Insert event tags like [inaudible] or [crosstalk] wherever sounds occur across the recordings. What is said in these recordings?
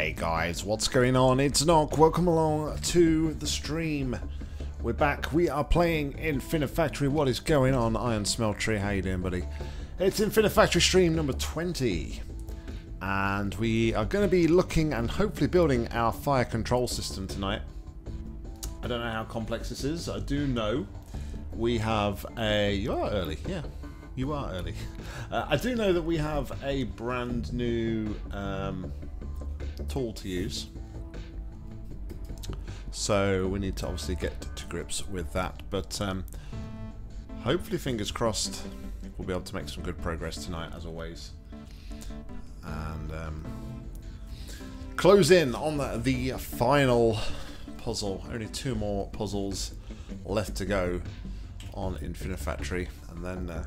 Hey guys, what's going on? It's Nock. Welcome along to the stream. We're back. We are playing Infinifactory. What is going on? Iron Smeltery. How you doing, buddy? It's Infinifactory stream number 20. And we are going to be looking and hopefully building our fire control system tonight. I don't know how complex this is. I do know we have a... You are early, yeah. You are early. [laughs] Uh, I do know that we have a brand new... Um, tool to use. So we need to obviously get to grips with that. But um, hopefully, fingers crossed, we'll be able to make some good progress tonight, as always. And um, close in on the, the final puzzle. Only two more puzzles left to go on Infinifactory. And then uh,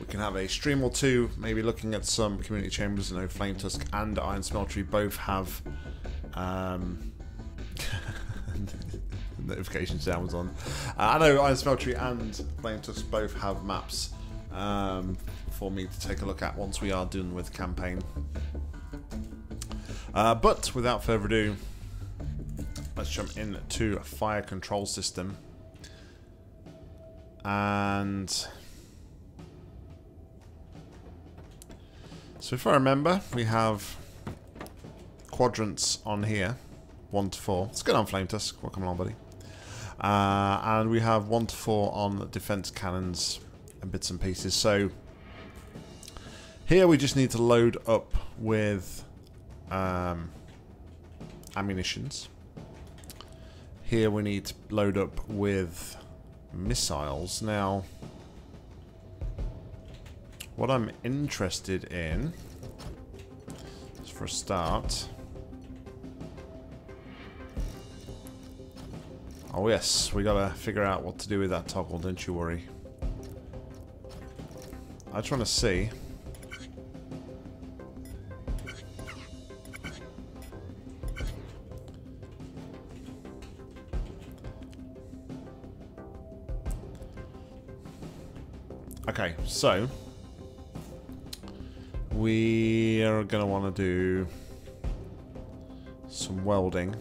we can have a stream or two, maybe looking at some community chambers. I know Flame Tusk and Iron Smeltery both have um, [laughs] notification sounds on. Uh, I know Iron Smeltery and Flame Tusk both have maps um, for me to take a look at once we are done with campaign. Uh, but without further ado, let's jump into a fire control system. And So if I remember, we have quadrants on here, 1 to 4. Let's get on Flame Tusk, welcome along buddy. Uh, and we have 1 to 4 on defense cannons and bits and pieces. So here we just need to load up with um, ammunitions. Here we need to load up with missiles. Now, what I'm interested in, is for a start... Oh yes, we gotta figure out what to do with that toggle, don't you worry. I just want to see... Okay, so we are going to want to do some welding.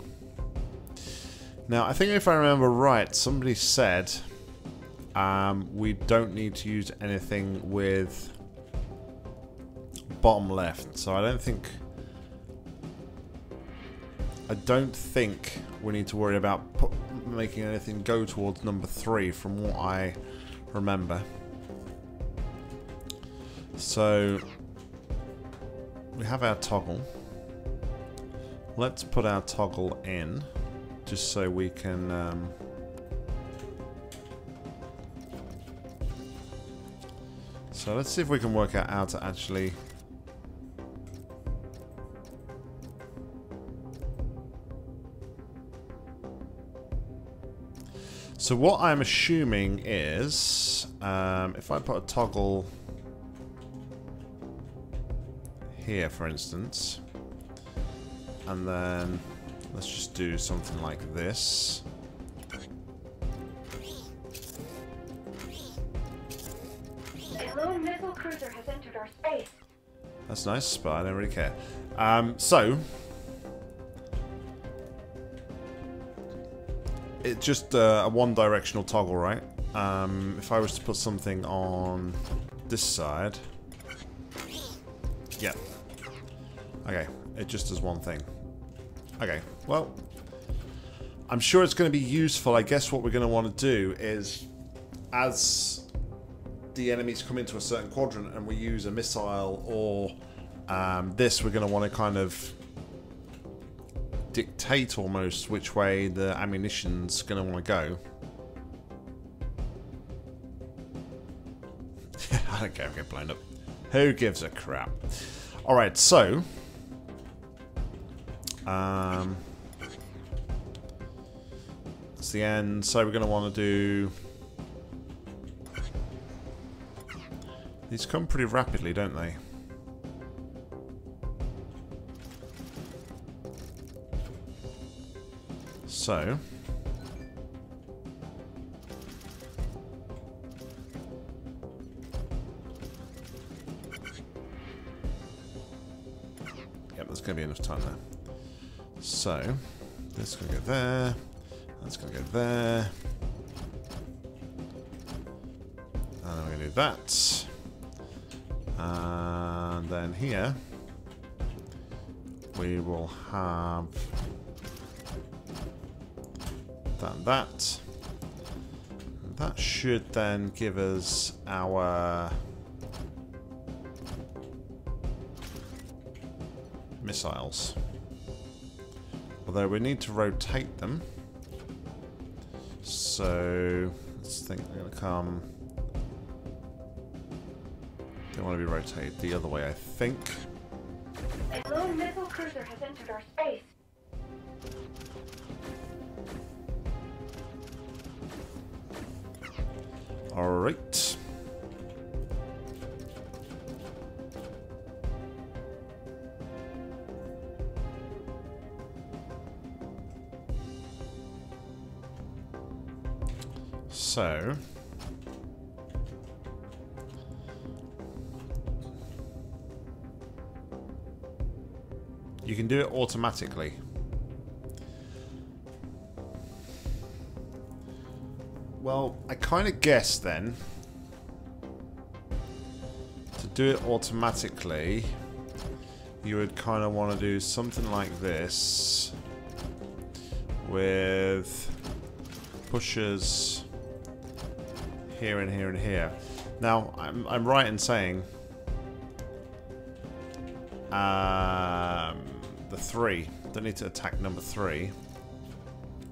Now, I think if I remember right, somebody said um, we don't need to use anything with bottom left. So I don't think... I don't think we need to worry about making anything go towards number three from what I remember. So we have our toggle. Let's put our toggle in, just so we can... Um, so let's see if we can work out how to actually... So what I'm assuming is, um, if I put a toggle here, for instance. And then let's just do something like this. A lone missile cruiser has entered our space. That's nice, but I don't really care. Um, so, it's just uh, a one-directional toggle, right? Um, if I was to put something on this side, yeah, Okay, it just does one thing. Okay, well, I'm sure it's going to be useful. I guess what we're going to want to do is, as the enemies come into a certain quadrant and we use a missile or um, this, we're going to want to kind of dictate almost which way the ammunition's going to want to go. [laughs] I don't care if I get blown up. Who gives a crap? Alright, so um, that's the end. So we're going to want to do... These come pretty rapidly, don't they? So... Yep, there's going to be enough time there. So, this can go there. That's going to go there. And then we're going to do that. And then here, we will have that and that. That should then give us our missiles. Although we need to rotate them. So, let's think they're going to come... They want to be rotated the other way, I think. A lone missile cruiser has entered our space. Alright. You can do it automatically. Well, I kind of guess then to do it automatically, you would kind of want to do something like this with pushers here and here and here. Now, I'm, I'm right in saying um, the three don't need to attack number three.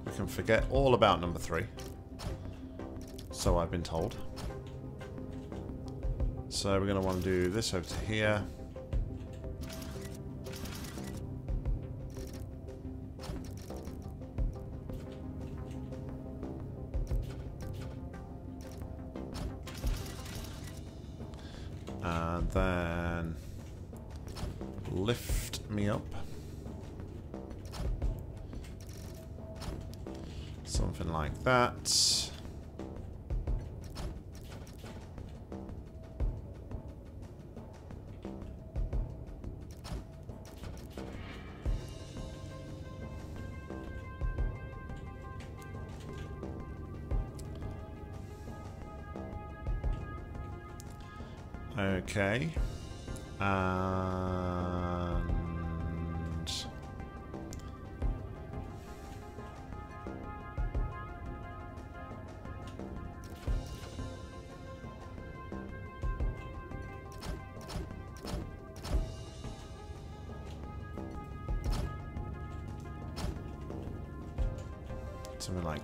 We can forget all about number three. So I've been told. So we're going to want to do this over to here.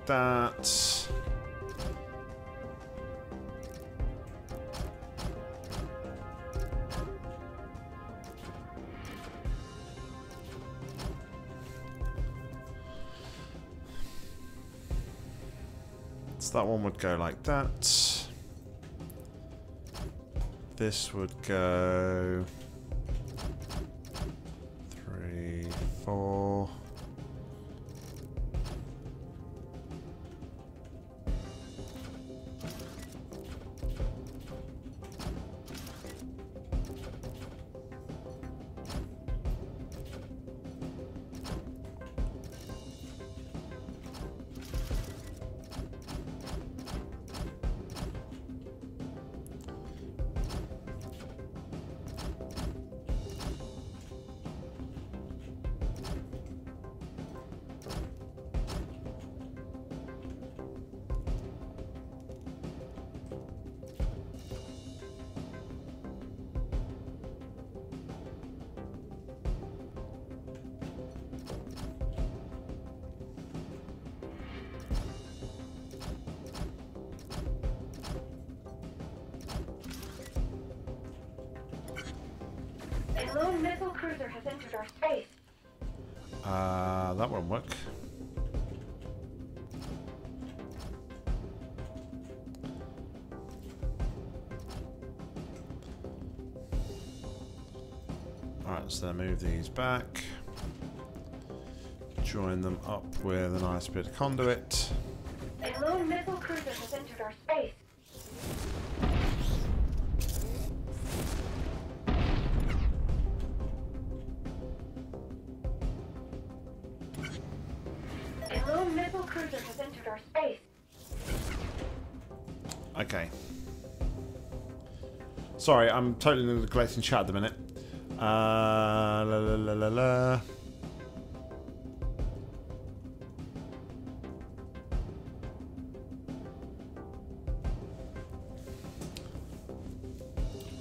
That. So that one would go like that. This would go move these back. Join them up with a nice bit of conduit. A lone missile cruiser has entered our space. A lone missile cruiser has entered our space. Okay. Sorry, I'm totally neglecting chat at the minute. Uh, la.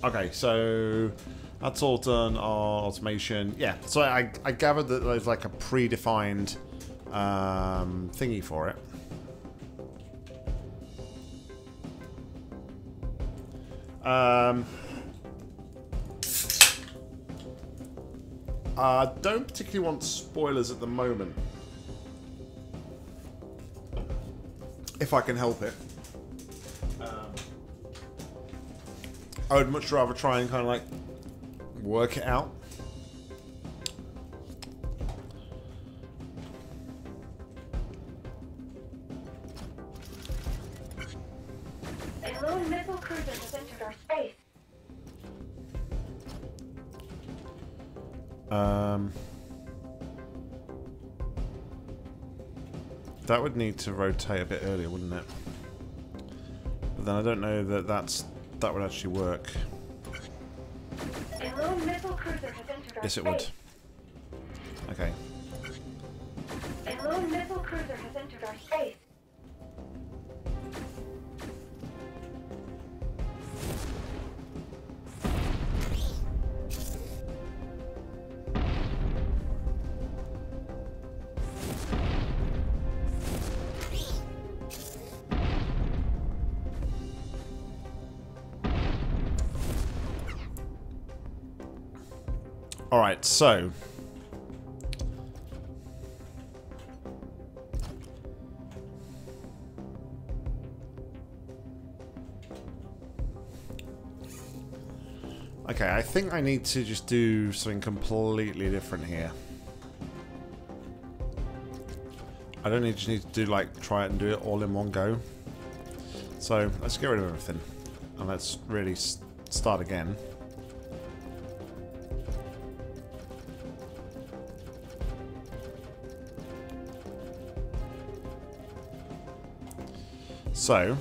Okay, so that's all done on automation. Yeah, so I, I gathered that there's like a predefined um, thingy for it. Particularly want spoilers at the moment. If I can help it. Um, I would much rather try and kind of like work it out. That would need to rotate a bit earlier, wouldn't it? But then I don't know that that's that would actually work. A missile cruiser has entered our Yes, it would. So. Okay, I think I need to just do something completely different here. I don't need, just need to do like try it and do it all in one go. So let's get rid of everything and let's really start again. So,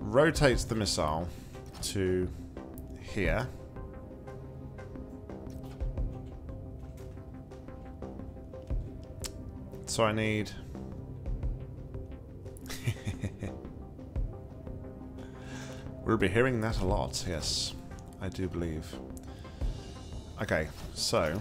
rotates the missile to here. So I need... [laughs] we'll be hearing that a lot, yes. I do believe. Okay, so...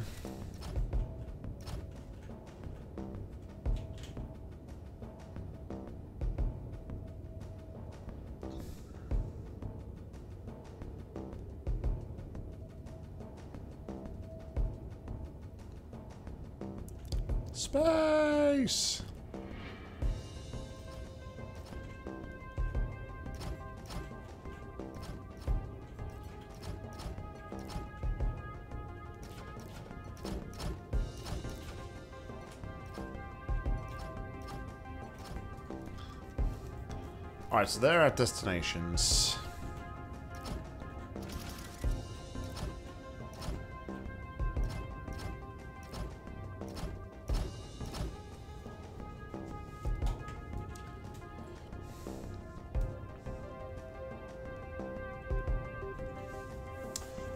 so there are destinations.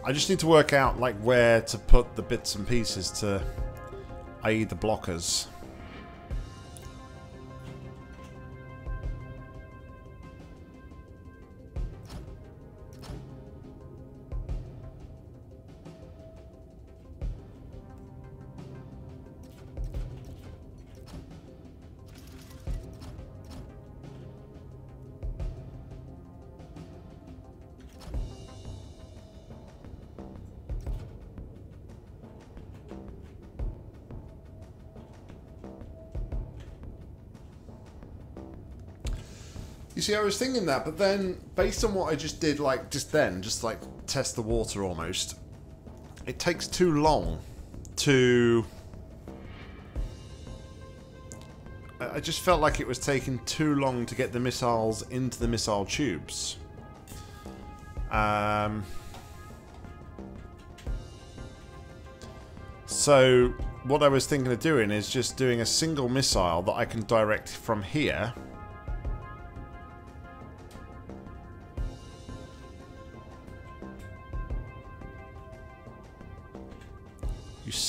I just need to work out like where to put the bits and pieces to, i.e. the blockers. See, I was thinking that, but then, based on what I just did, like, just then, just like test the water almost, it takes too long to. I just felt like it was taking too long to get the missiles into the missile tubes. Um. So, what I was thinking of doing is just doing a single missile that I can direct from here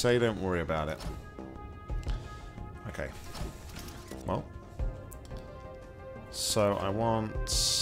say don't worry about it. Okay. Well. So I want...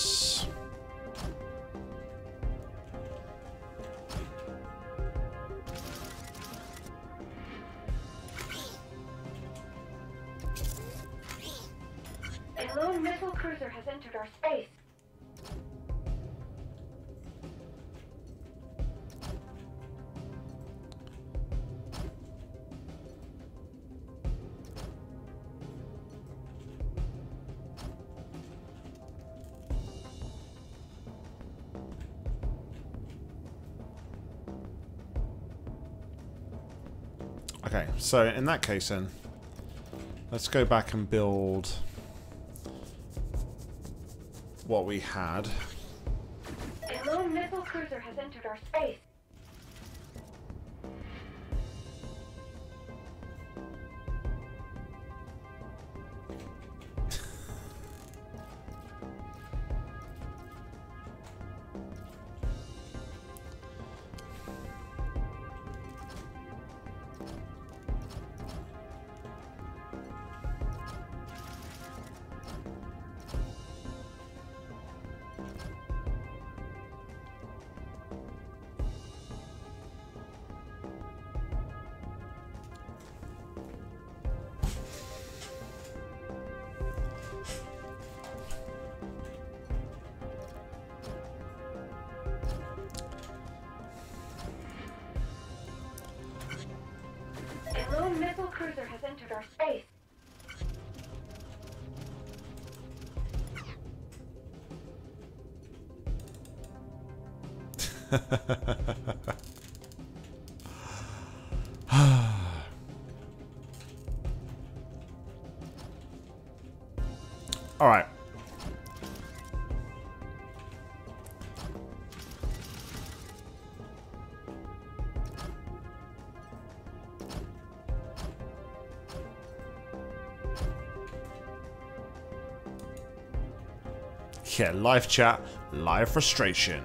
so in that case then, let's go back and build what we had. Cruiser has [laughs] live chat, live frustration.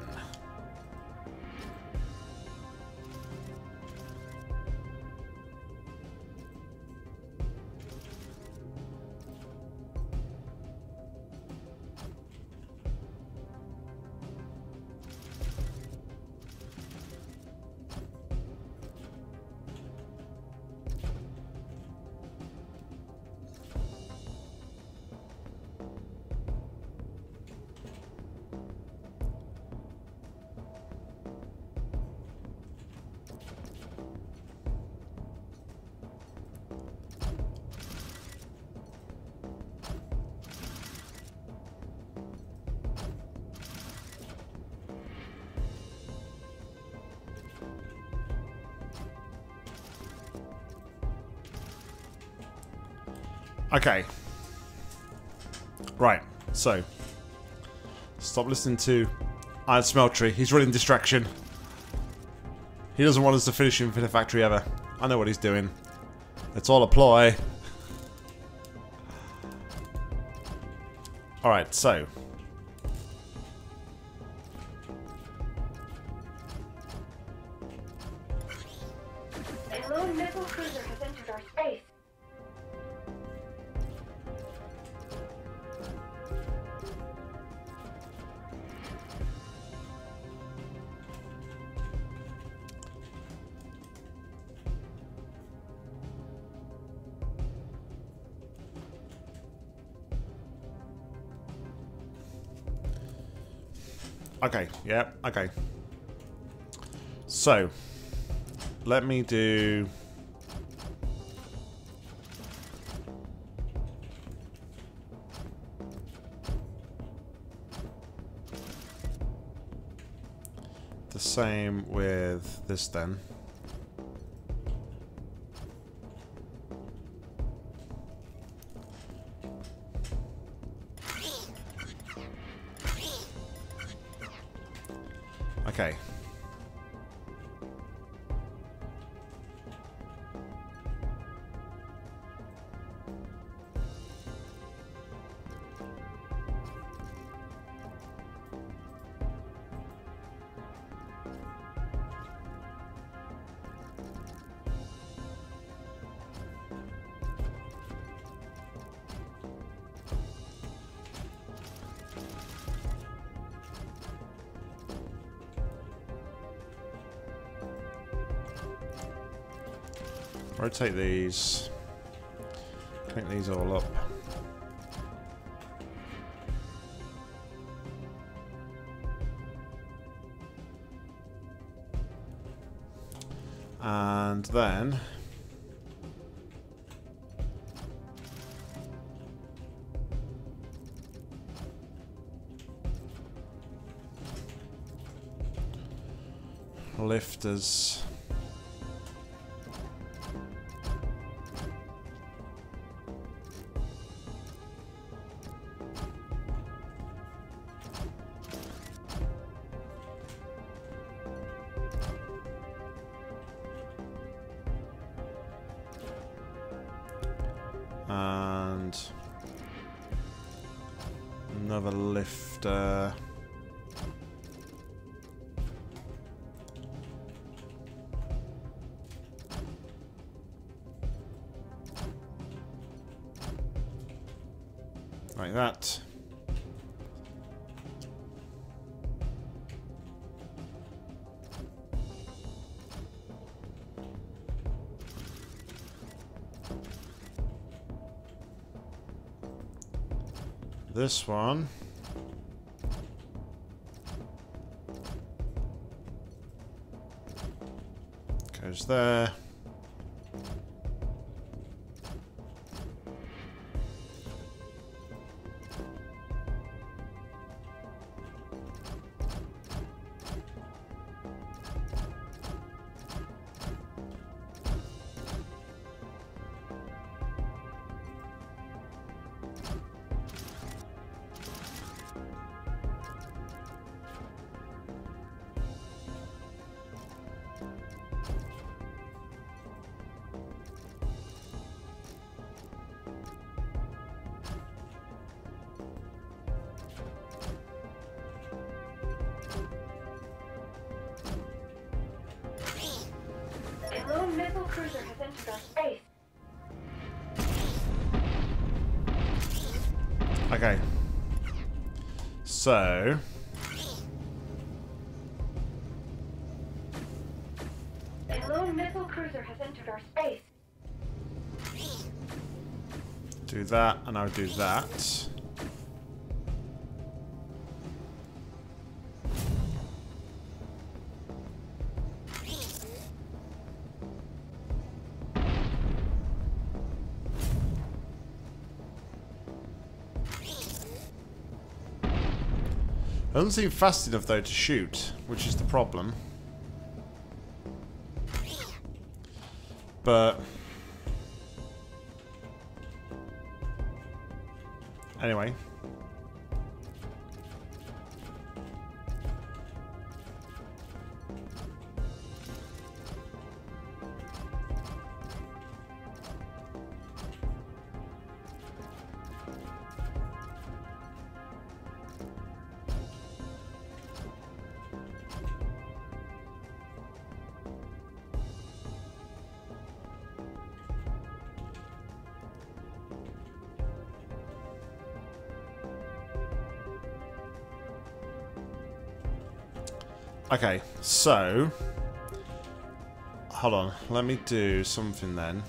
Okay. Right, so. Stop listening to Iron Smeltery. He's running distraction. He doesn't want us to finish Infinifactory ever. I know what he's doing. It's all a ploy. Alright, so. Okay. So, let me do... The same with this then. These. Connect these all up. And then lifters. This one. Goes there. Missile cruiser has entered our space. Okay. So. A lone missile cruiser has entered our space. Do that, and I'll do that. Doesn't seem fast enough though to shoot, which is the problem. But Anyway. Okay, so... Hold on, let me do something then.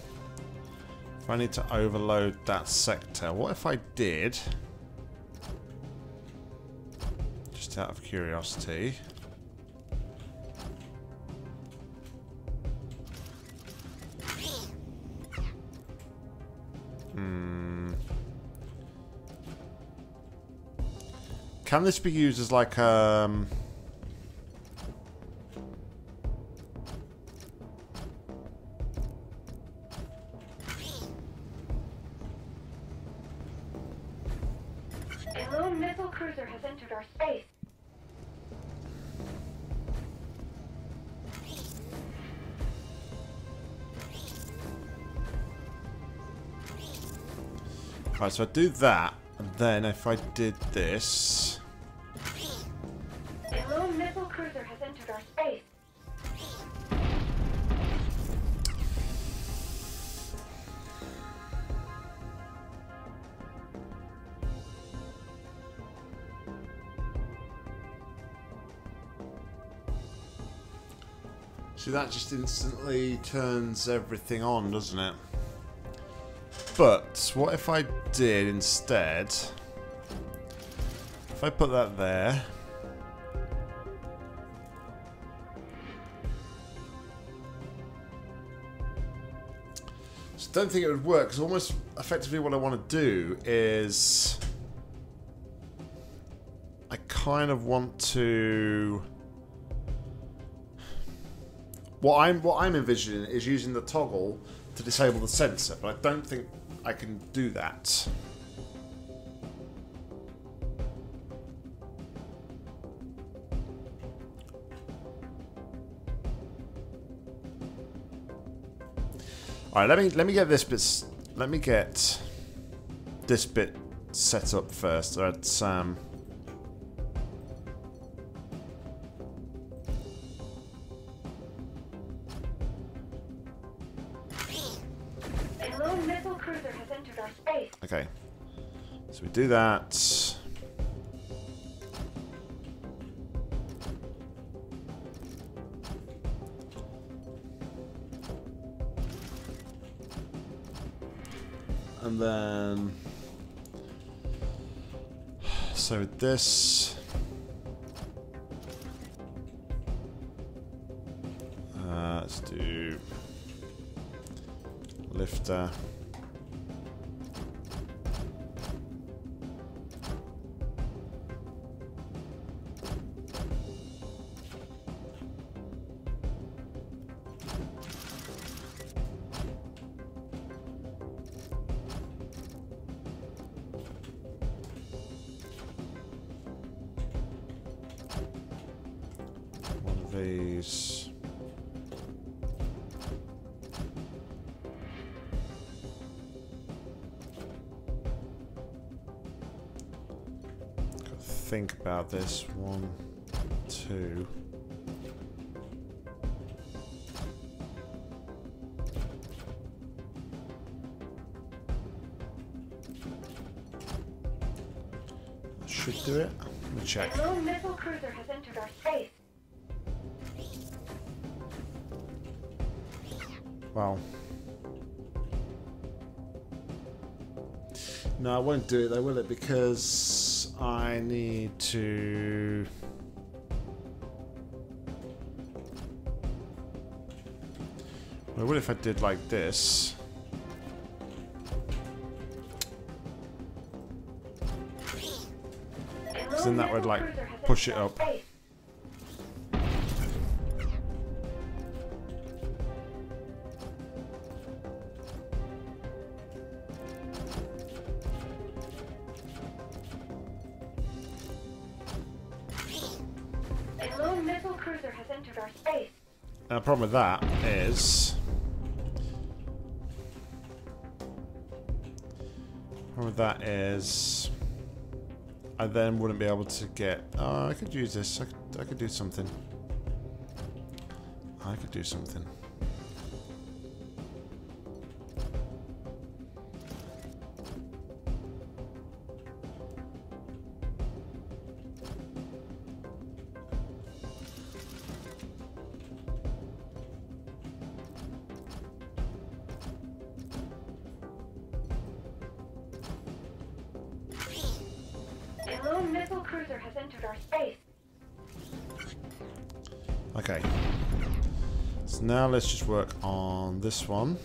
If I need to overload that sector, what if I did... Just out of curiosity... Hmm... Can this be used as like um Right, so I do that, and then if I did this... A lone missile cruiser has entered our space. See, that just instantly turns everything on, doesn't it? But, what if I did instead... If I put that there... So don't think it would work, because almost effectively what I want to do is... I kind of want to... What I'm what I'm envisioning is using the toggle to disable the sensor, but I don't think I can do that. All right, let me let me get this bit. Let me get this bit set up first. That's um. Do that. And then... So this... this. One, two. That Should do it. Let me check. Lone missile cruiser has entered our space. Wow. No, I won't do it though, will it? Because need to. Well, what if I did like this? A then that would, like, push it up. With that is. Problem with that is. I then wouldn't be able to get. Oh, I could use this. I could, I could do something. I could do something. Let's just work on this one.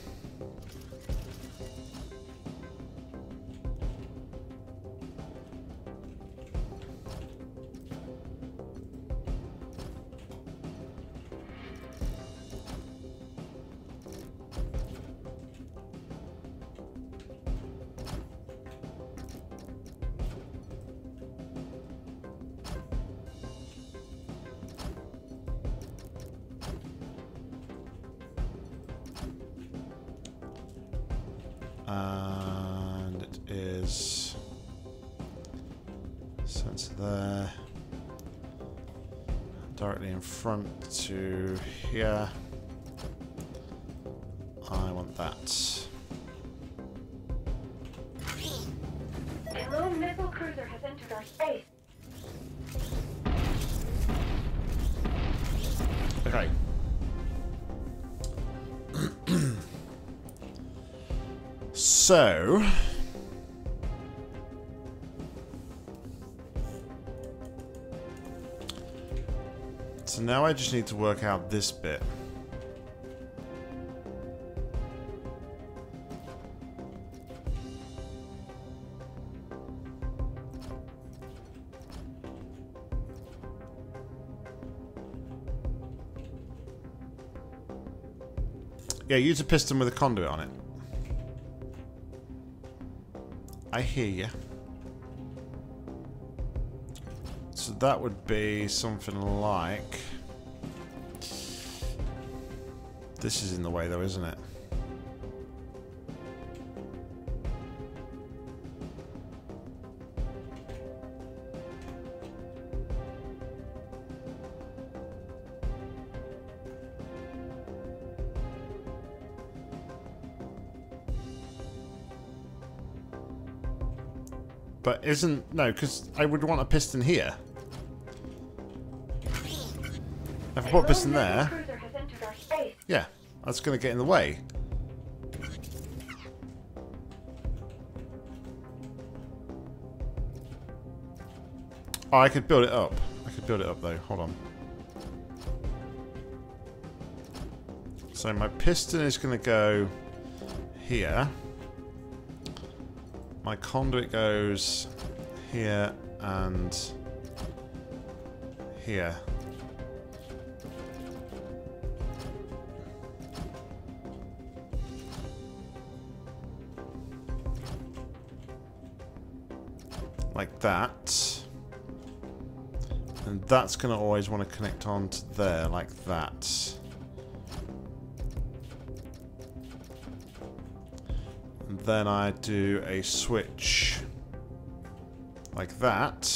So... So now I just need to work out this bit. Yeah, use a piston with a conduit on it. I hear you. So that would be something like... This is in the way though, isn't it? Isn't... No, because I would want a piston here. If I put a piston there... Cruiser has entered our space. Yeah, that's going to get in the way. Oh, I could build it up. I could build it up though. Hold on. So my piston is going to go here. My conduit goes here and here. like that. And that's going to always want to connect on to there, like that. And then I do a switch like that.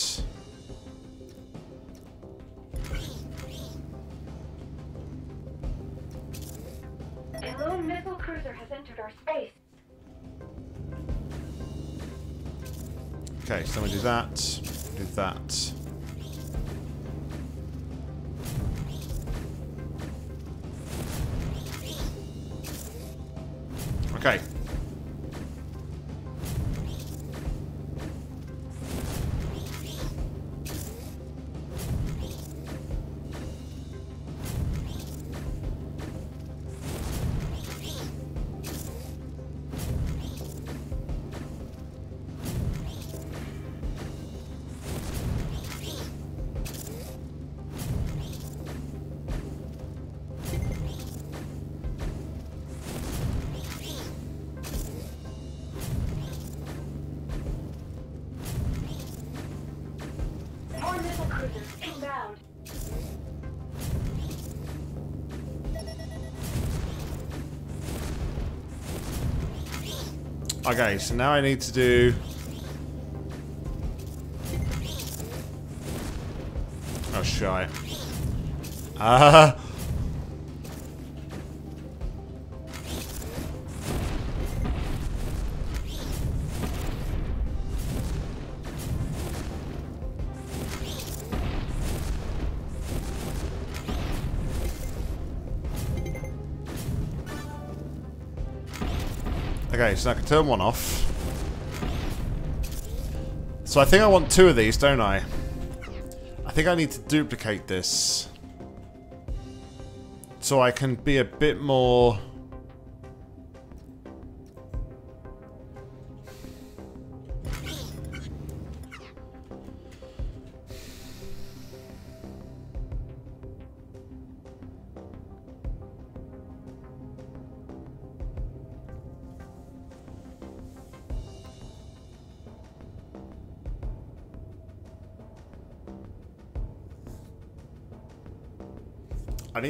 Okay, so now I need to do... Oh, shite. Ah. Okay, so I can turn one off. So I think I want two of these, don't I? I think I need to duplicate this. So I can be a bit more...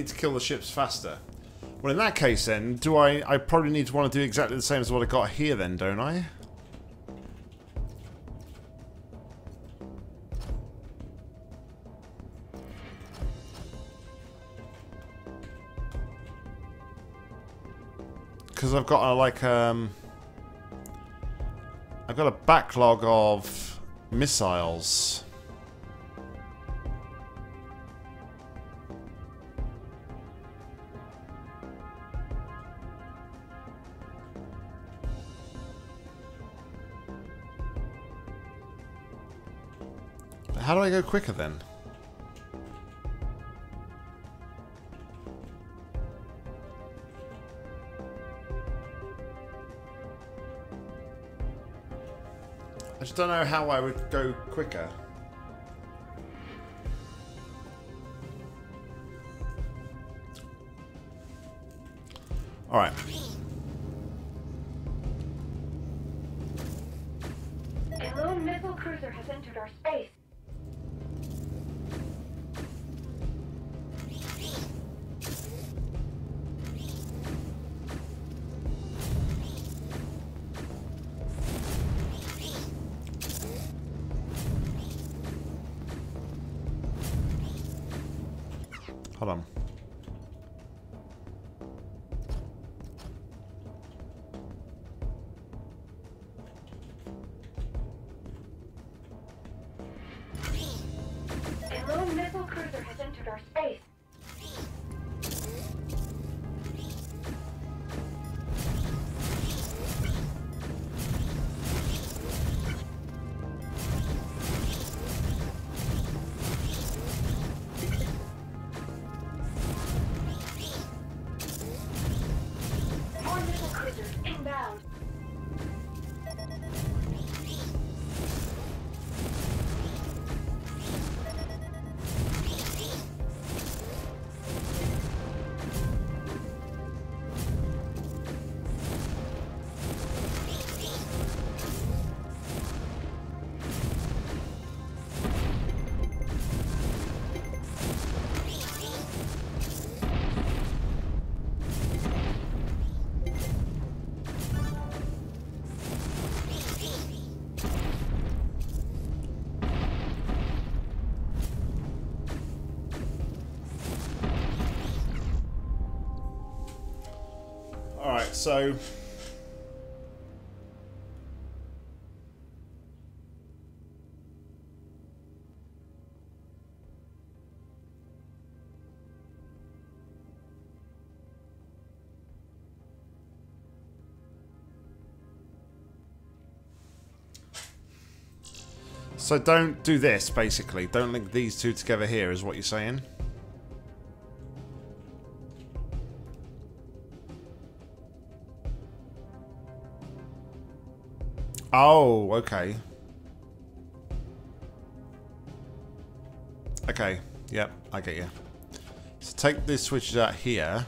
need to kill the ships faster. Well, in that case then, do I... I probably need to want to do exactly the same as what I got here then, don't I? Because I've got a, like, um... I've got a backlog of missiles. How do I go quicker then? I just don't know how I would go quicker. Alright. So... So don't do this, basically. Don't link these two together here, is what you're saying? Oh, okay. Okay, yep, I get you. So take these switches out here.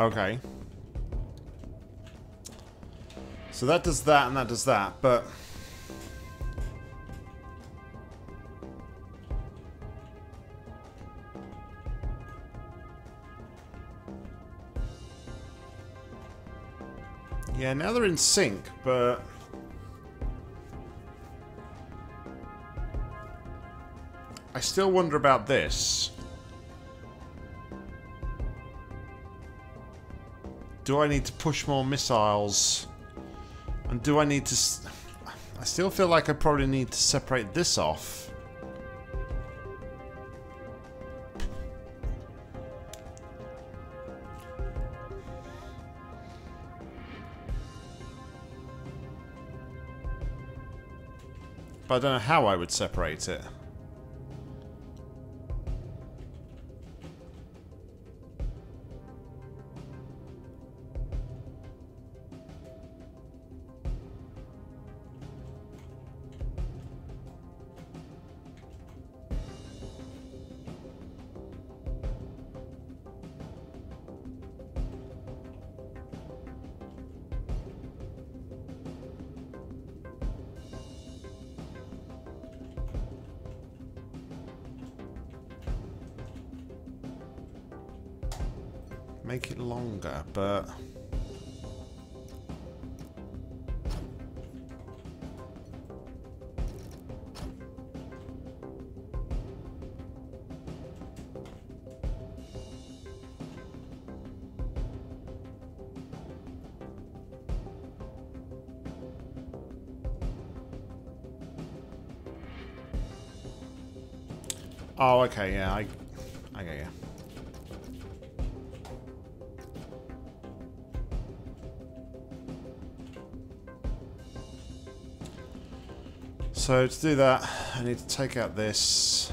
Okay. So that does that and that does that, but... Yeah, now they're in sync, but... I still wonder about this. Do I need to push more missiles? And do I need to... I still feel like I probably need to separate this off. But I don't know how I would separate it. Okay, yeah, I, I get you. So to do that, I need to take out this.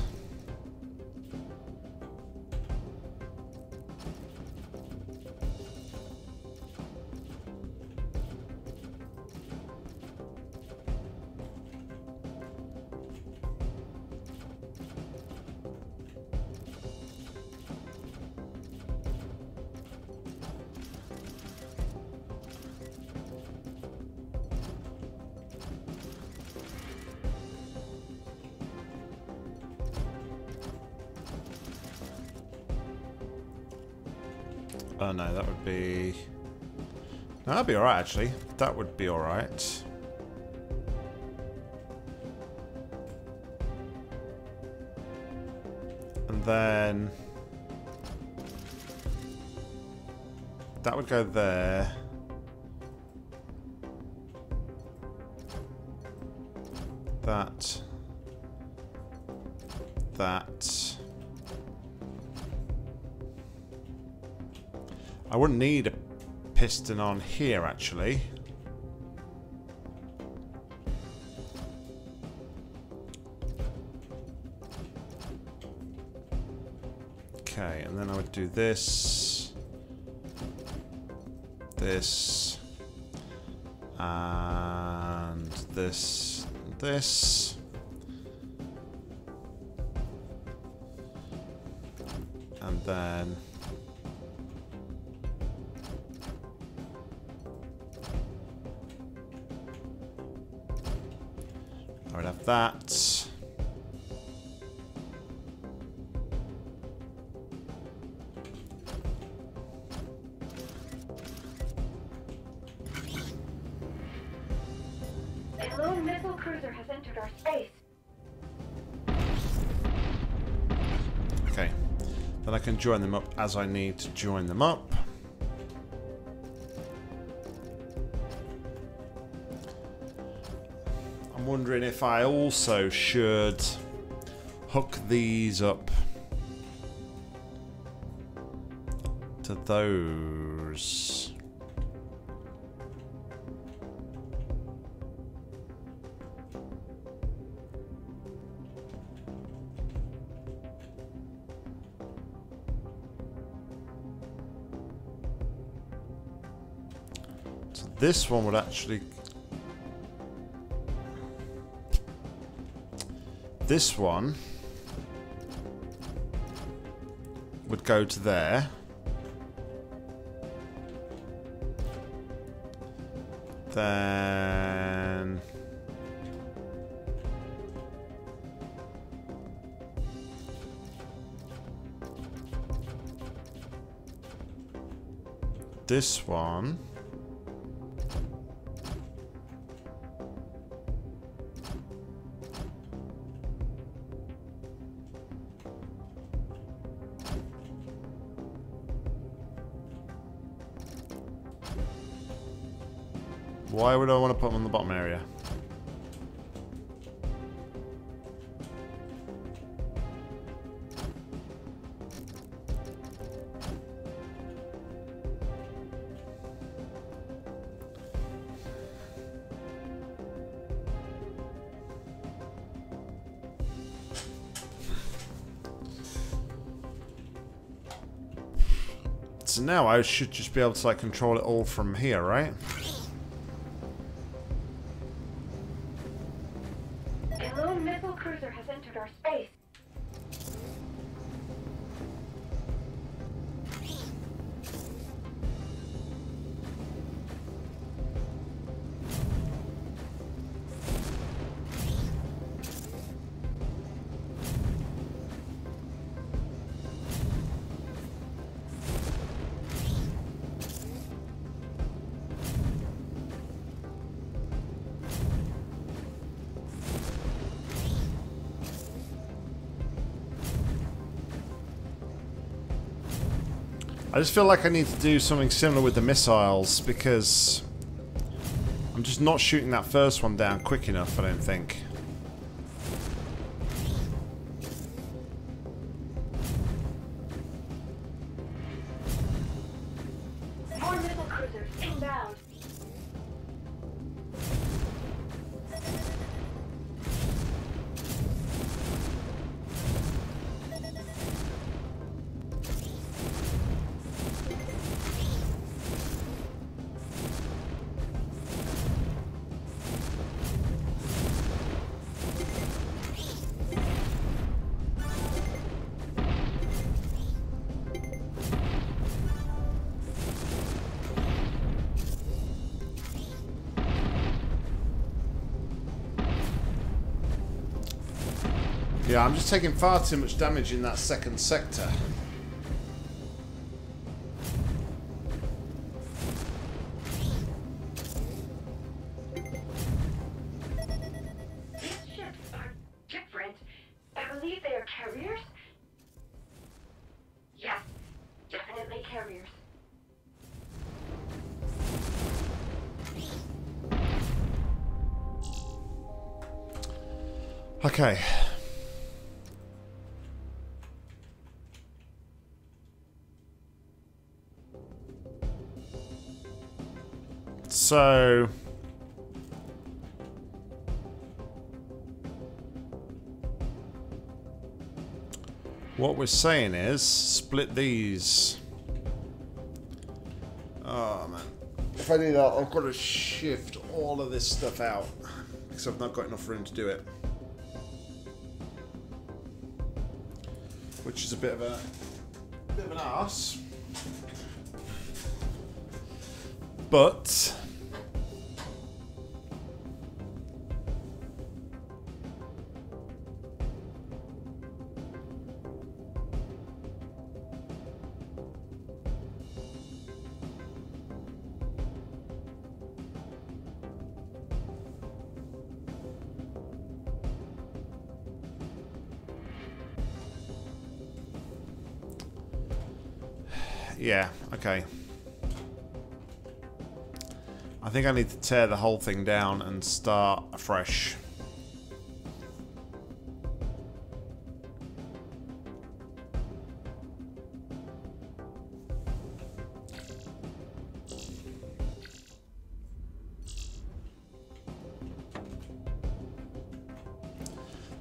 Alright actually. That would be alright. And then... That would go there. Piston on here, actually. Okay, and then I would do this, this, and this, this. That. A lone missile cruiser has entered our space. Okay. Then I can join them up as I need to join them up. Wondering if I also should hook these up to those. So this one would actually this one would go to there. Then this one Why would I want to put them on the bottom area? So now I should just be able to like control it all from here, right? Just feel like I need to do something similar with the missiles because I'm just not shooting that first one down quick enough, I don't think. I'm just taking far too much damage in that second sector. These we're saying is, split these. Oh man. Do that, I've got to shift all of this stuff out. Because I've not got enough room to do it. Which is a bit of a bit of an ass. But okay. I think I need to tear the whole thing down and start afresh.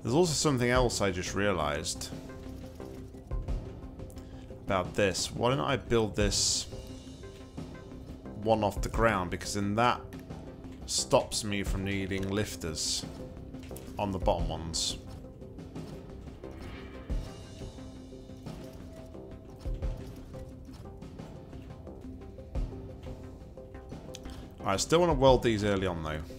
There's also something else I just realized about this. Why don't I build this one off the ground? Because then that stops me from needing lifters on the bottom ones. I still want to weld these early on though.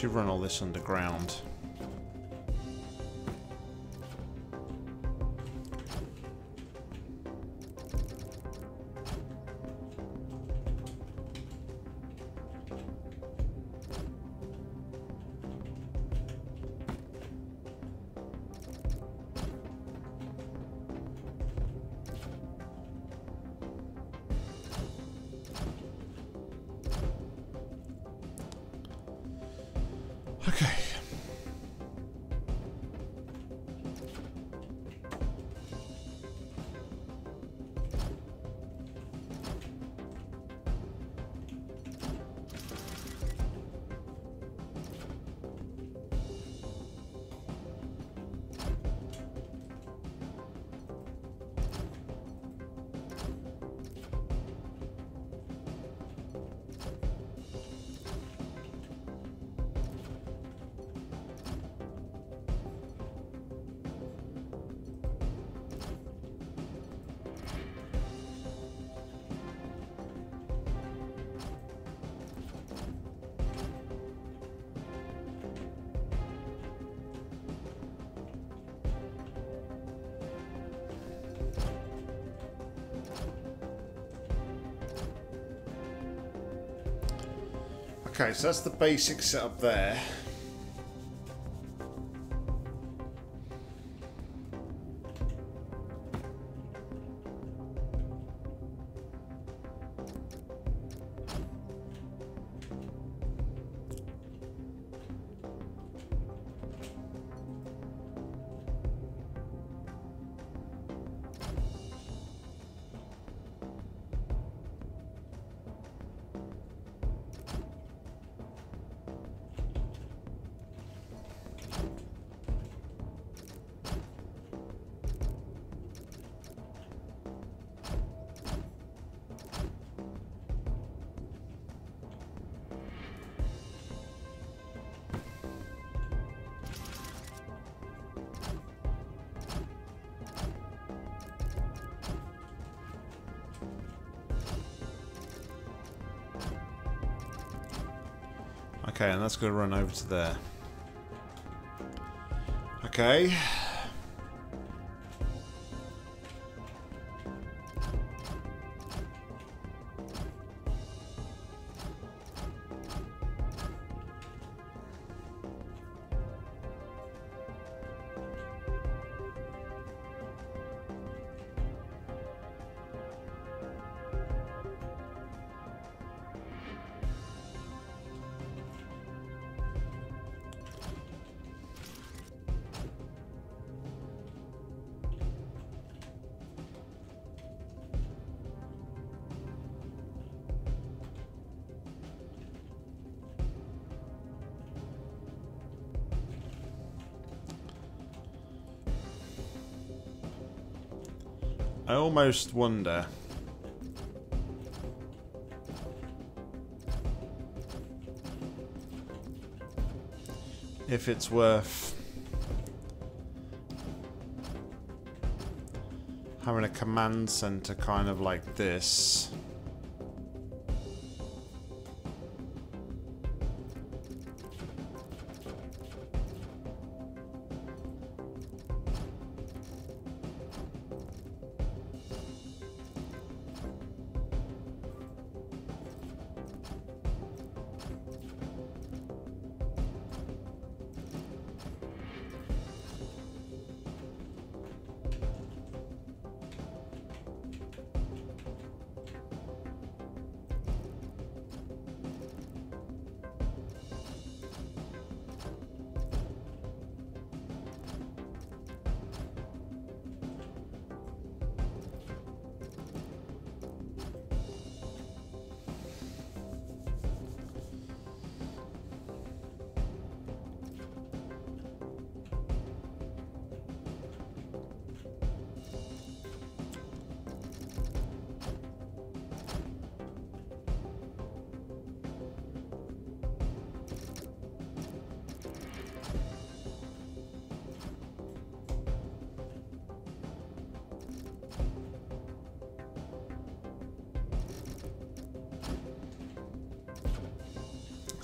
Should run all this underground. Okay, so that's the basic setup there. And that's going to run over to there. Okay. Almost wonder if it's worth having a command center kind of like this.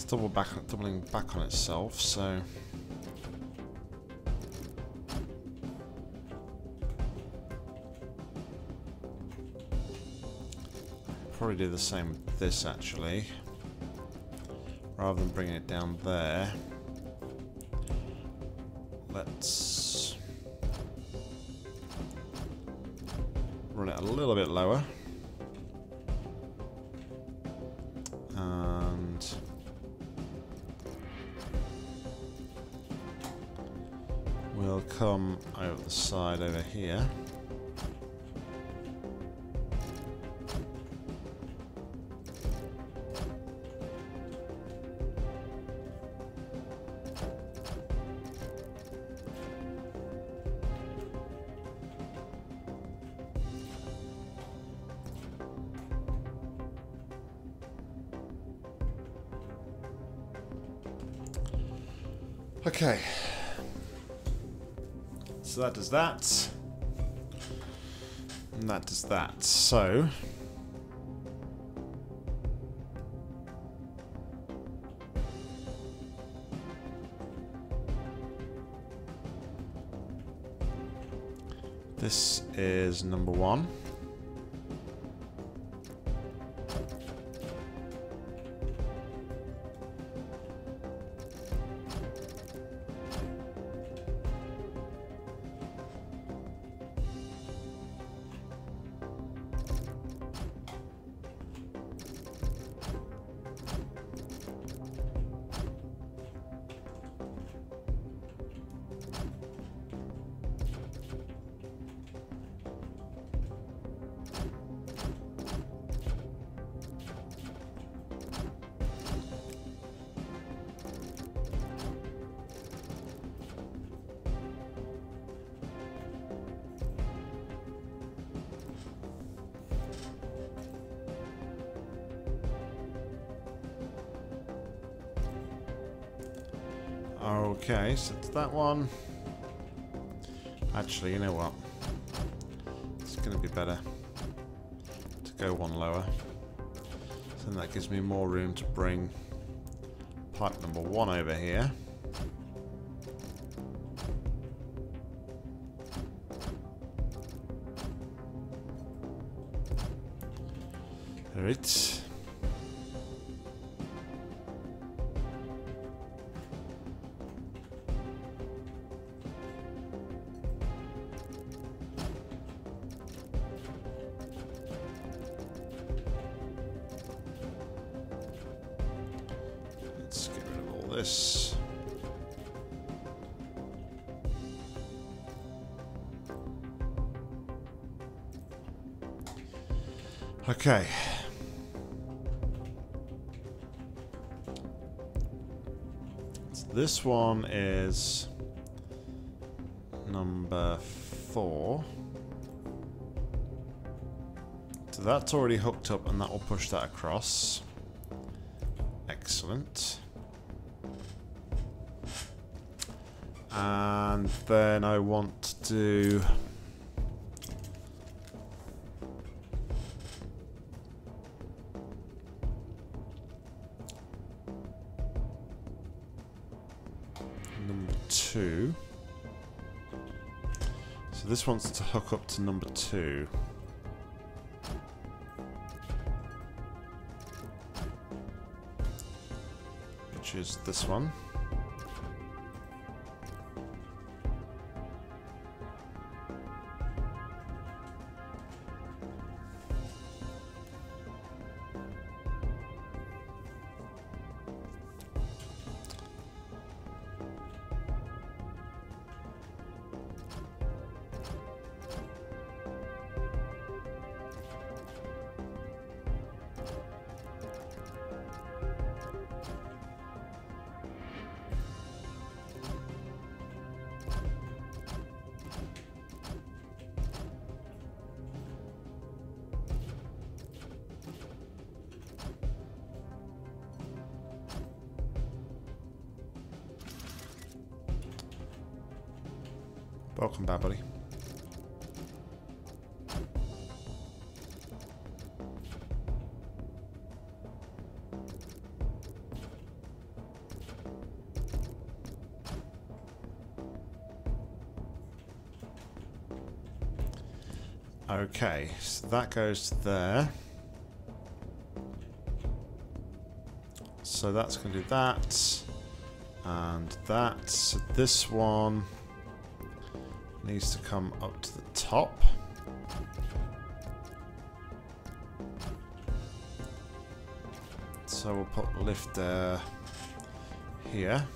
Double back, doubling back on itself, so... Probably do the same with this, actually. Rather than bringing it down there. Let's... Run it a little bit lower. Here. Okay. So that does that. And that does that. So... This is number one. That one. Actually, you know what? It's going to be better to go one lower. So that gives me more room to bring pipe number one over here. One is number four. So that's already hooked up and that will push that across. Excellent. And then I want to Wants to hook up to number two. Which is this one. Welcome back, buddy. Okay, so that goes there. So that's going to do that. And that. So this one needs to come up to the top. So we'll put the lift there here.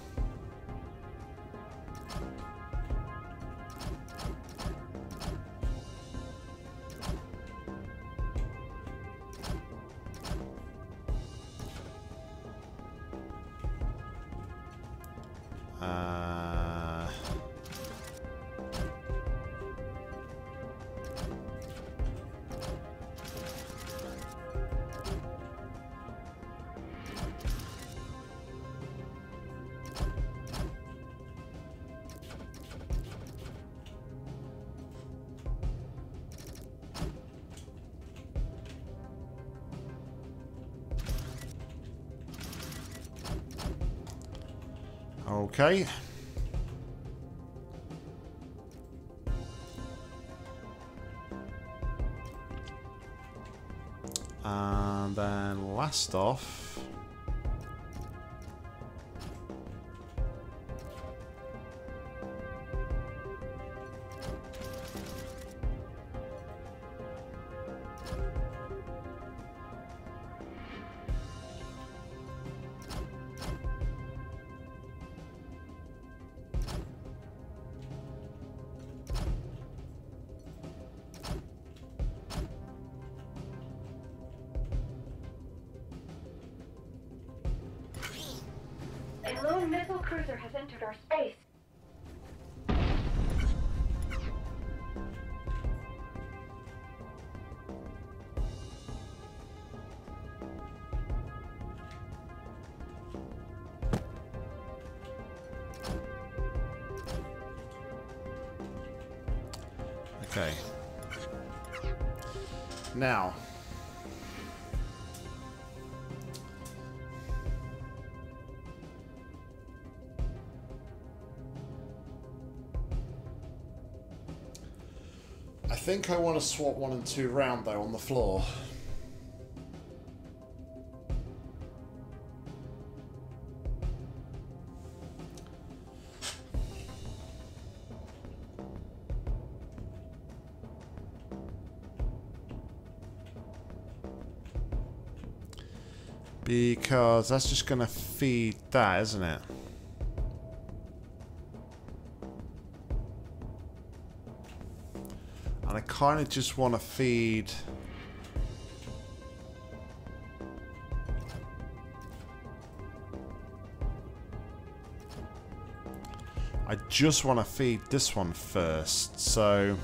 Think I want to swap one and two round though on the floor. Because that's just going to feed that, isn't it? Kind of just want to feed... I just want to feed this one first, so...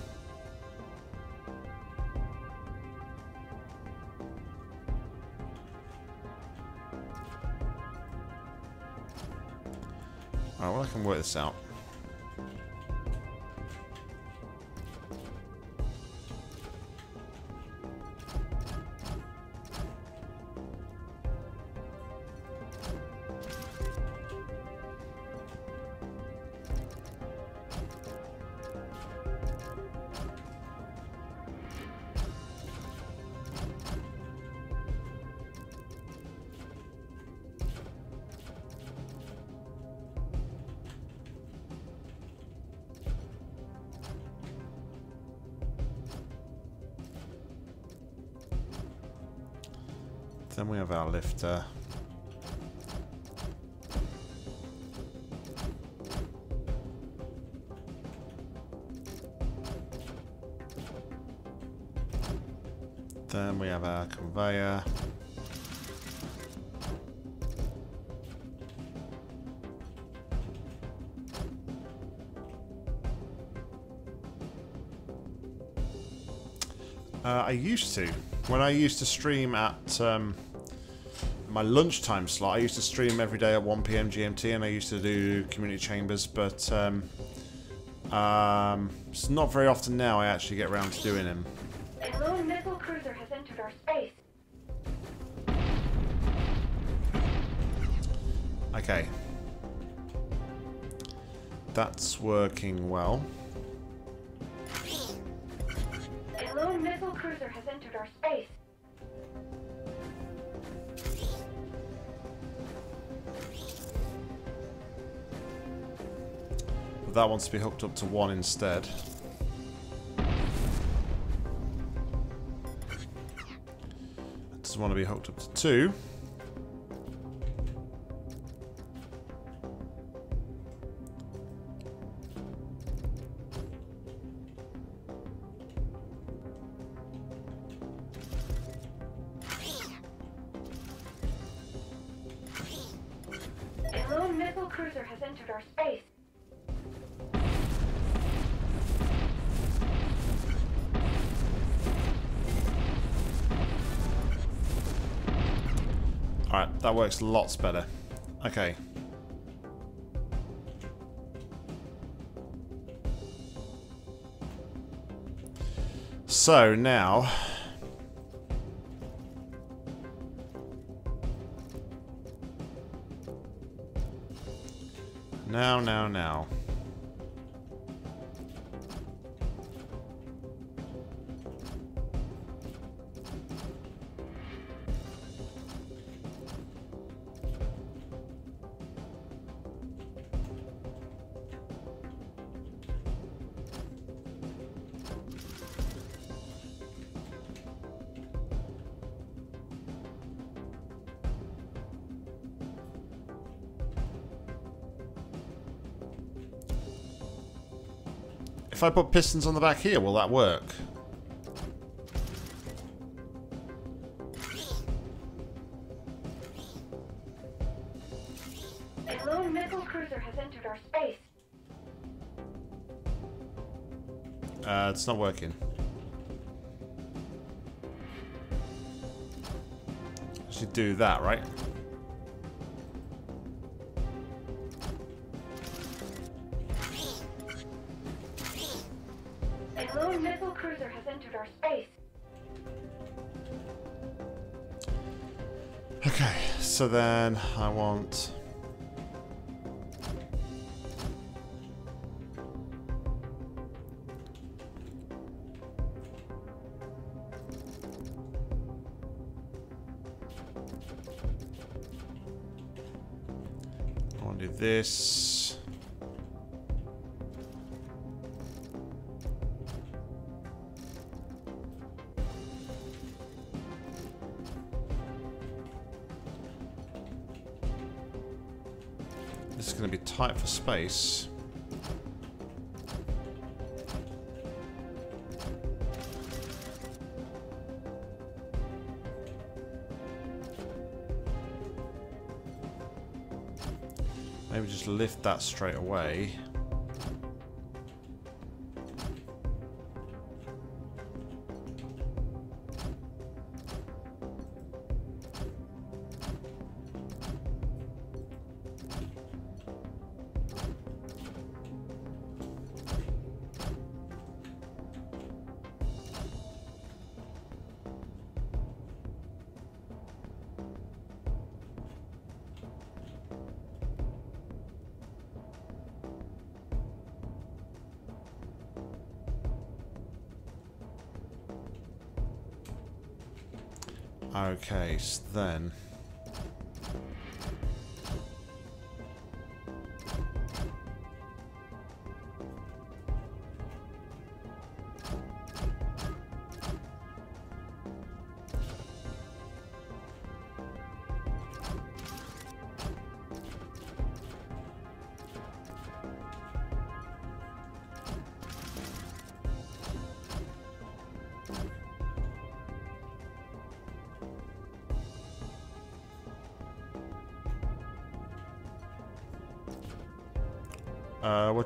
When I used to stream at um, my lunchtime slot, I used to stream every day at 1pm GMT and I used to do community chambers, but um, um, it's not very often now I actually get around to doing them. A lone missile cruiser has entered our space. Okay. That's working well. That wants to be hooked up to one instead. It doesn't want to be hooked up to two. Cruiser has entered our space. That works lots better. Okay. So now... If I put pistons on the back here, will that work? A lone missile cruiser has entered our space. Uh, it's not working. Should do that, right? So then I want... I want to do this. Space. Maybe just lift that straight away.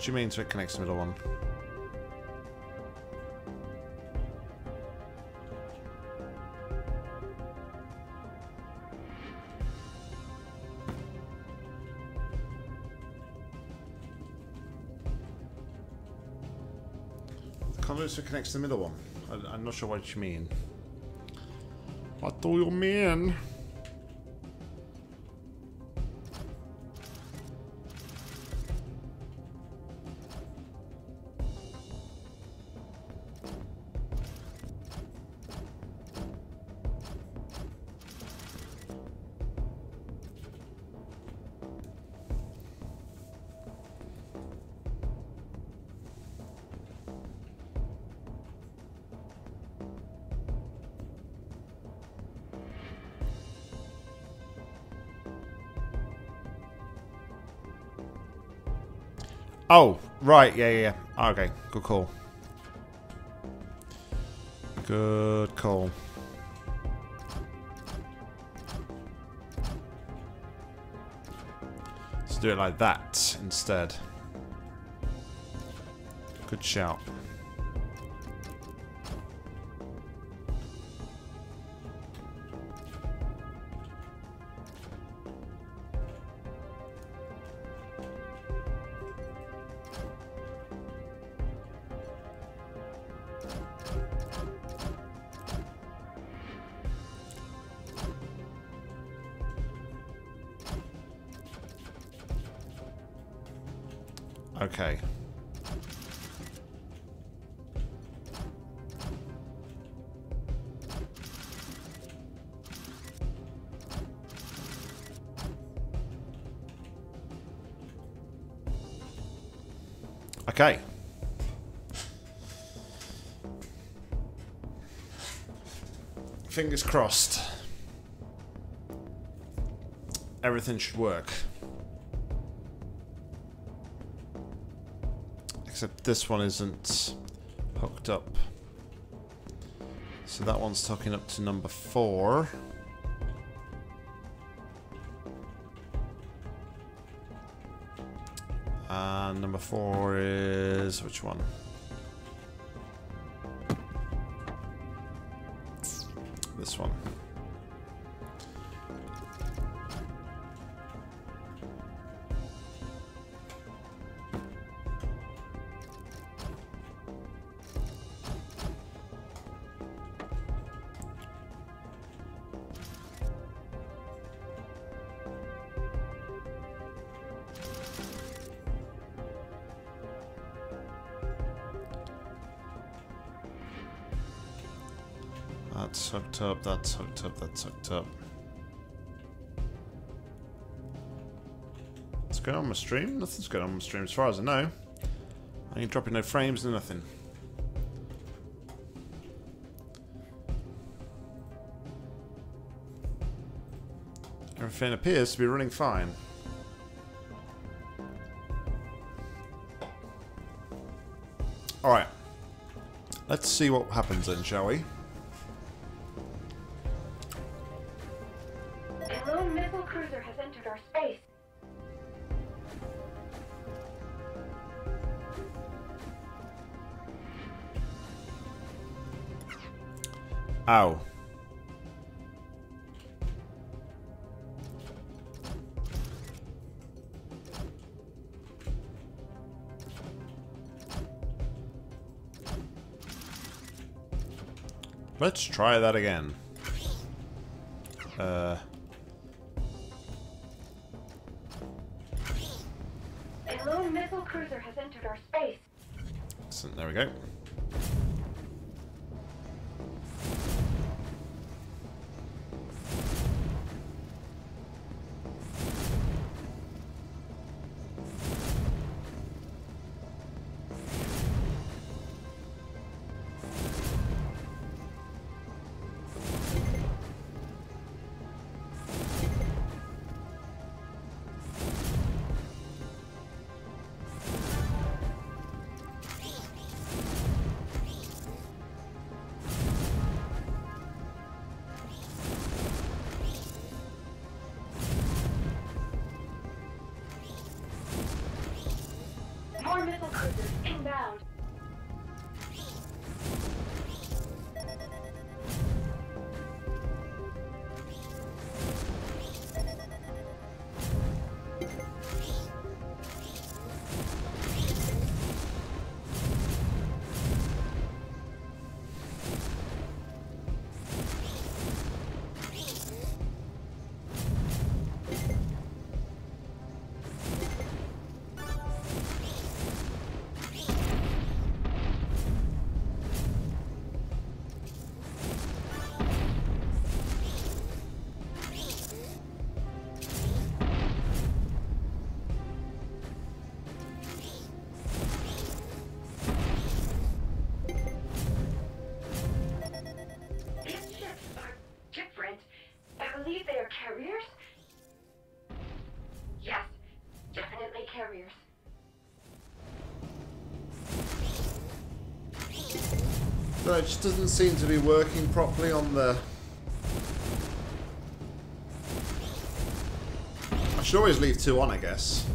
What do you mean so it connects the middle one? Conduit so connects the middle one. I, I'm not sure what you mean. What do you mean? Right, yeah, yeah, yeah. Okay, good call. Good call. Let's do it like that instead. Good shout. Okay. Okay. Fingers crossed. Everything should work. Except this one isn't hooked up. So that one's hooking up to number four. And number four is which one? Up, that's hooked up, that's hooked up. What's going on my stream? Nothing's going on my stream as far as I know. I ain't dropping no frames and nothing. Everything appears to be running fine. Alright. Let's see what happens then, shall we? Try that again. It just doesn't seem to be working properly on the... I should always leave two on, I guess.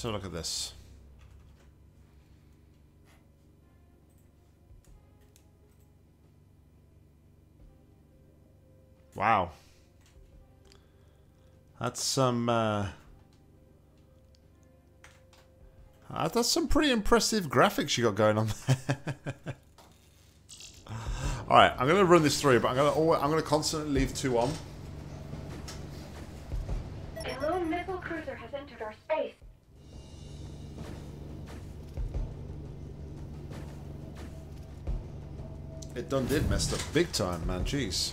So look at this. Wow. That's some, uh... uh, That's some pretty impressive graphics you got going on there. [laughs] Alright, I'm gonna run this through, but I'm gonna I'm gonna constantly leave two on. Done did messed up big time, man. Jeez.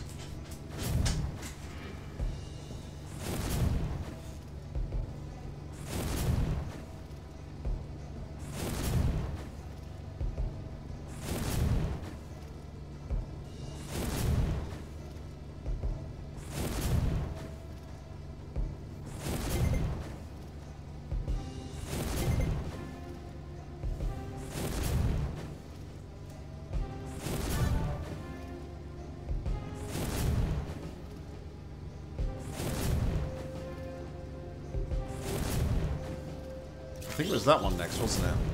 That one next, wasn't it?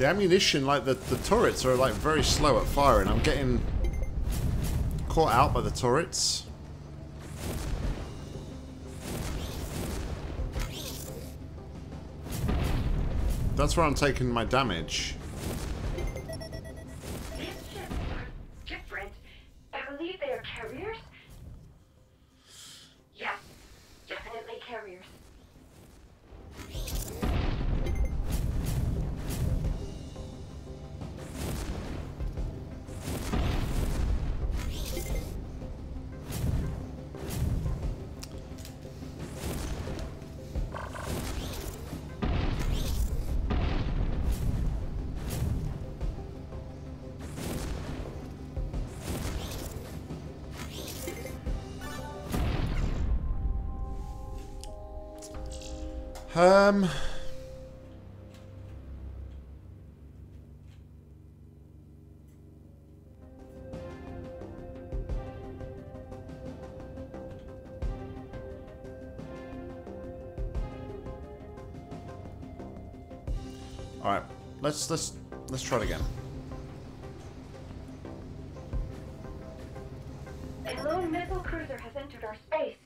The ammunition, like the, the turrets, are like very slow at firing. I'm getting caught out by the turrets. That's where I'm taking my damage. Let's let's let's try it again. A lone missile cruiser has entered our space.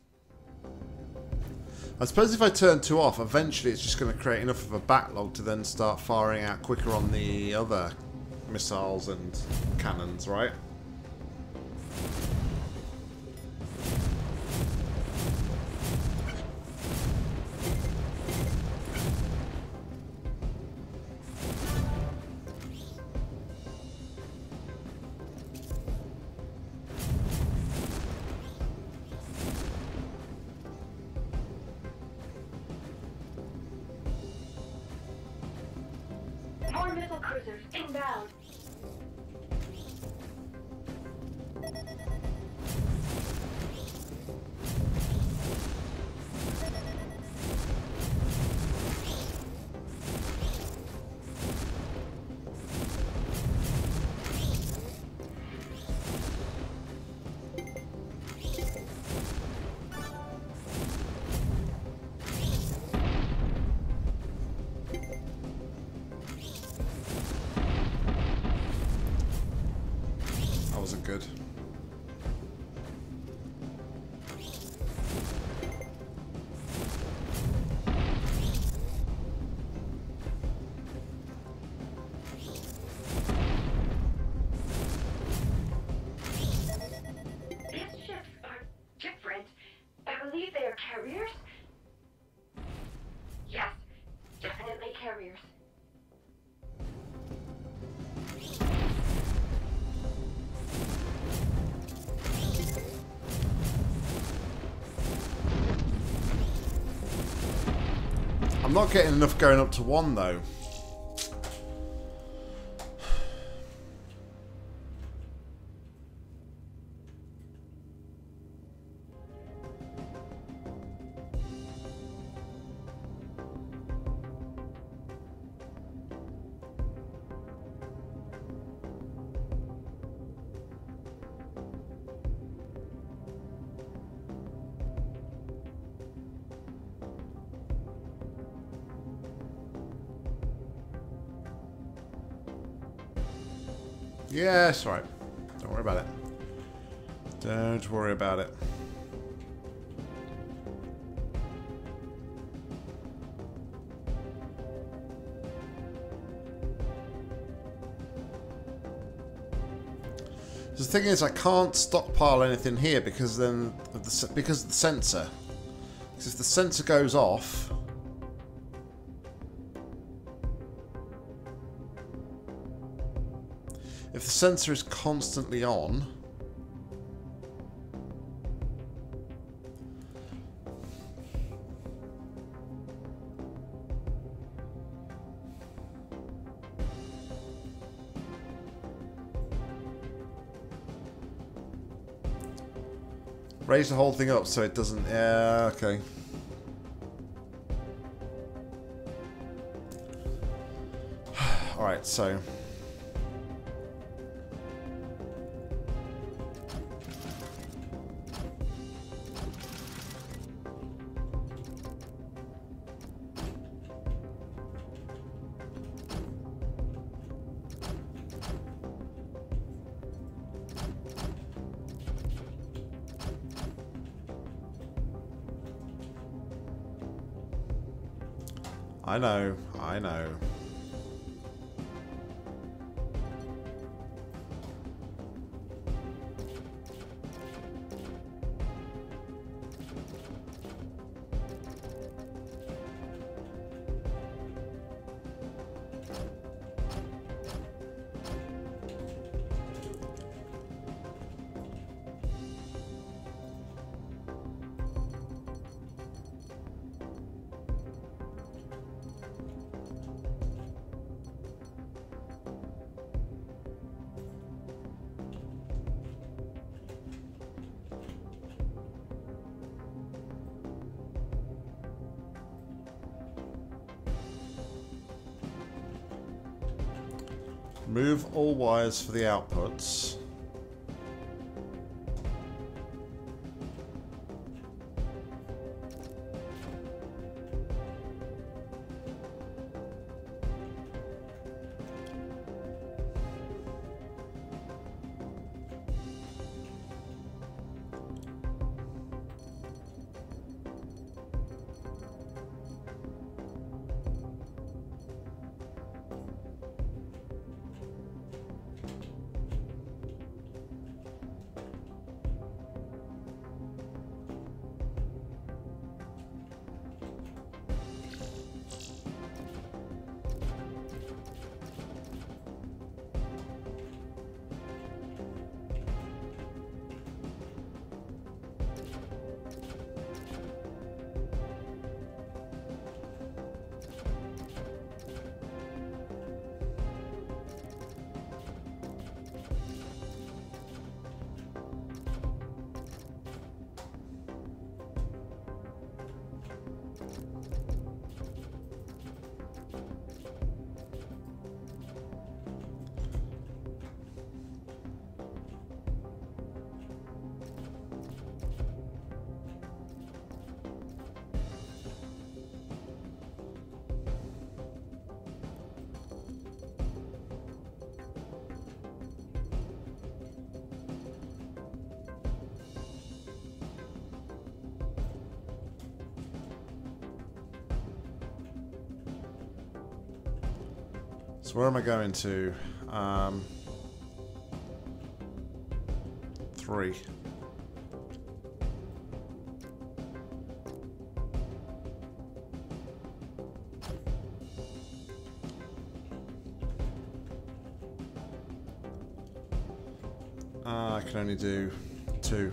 I suppose if I turn two off, eventually it's just going to create enough of a backlog to then start firing out quicker on the other missiles and cannons, right? Not getting enough going up to one though. It's alright. Don't worry about it. Don't worry about it. The thing is, I can't stockpile anything here because then the, because of the sensor. Because if the sensor goes off, sensor is constantly on, raise the whole thing up so it doesn't. Yeah, okay. [sighs] All right, so. I know, I know. Wires for the outputs. Where am I going to? Um, three. Uh, I can only do two.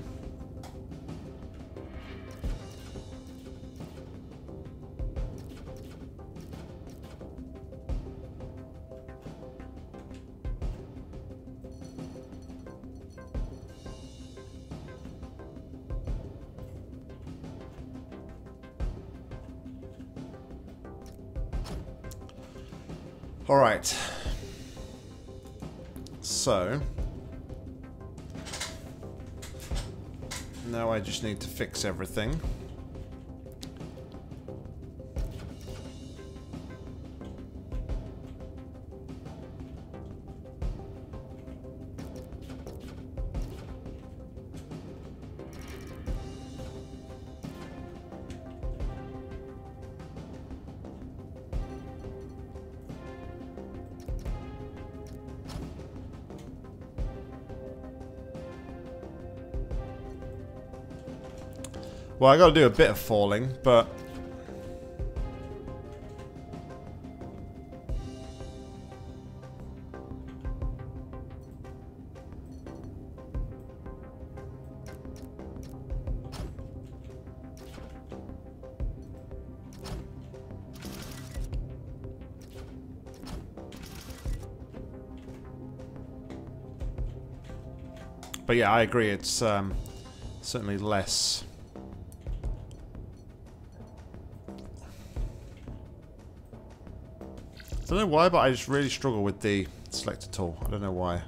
Alright. So. Now I just need to fix everything. Well, I gotta do a bit of falling, but... But yeah, I agree, it's um, certainly less don't know why, but I just really struggle with the selector tool. I don't know why.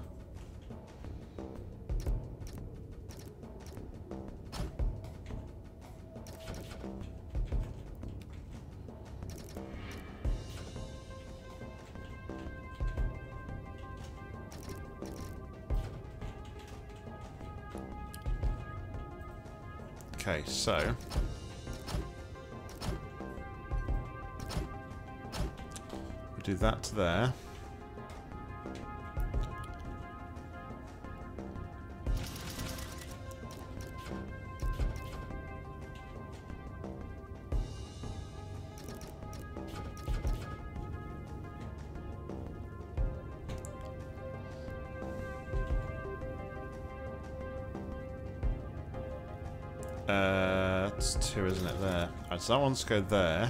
Okay, so... do that there. Uh, that's two, isn't it, there? Alright, so that one's go there.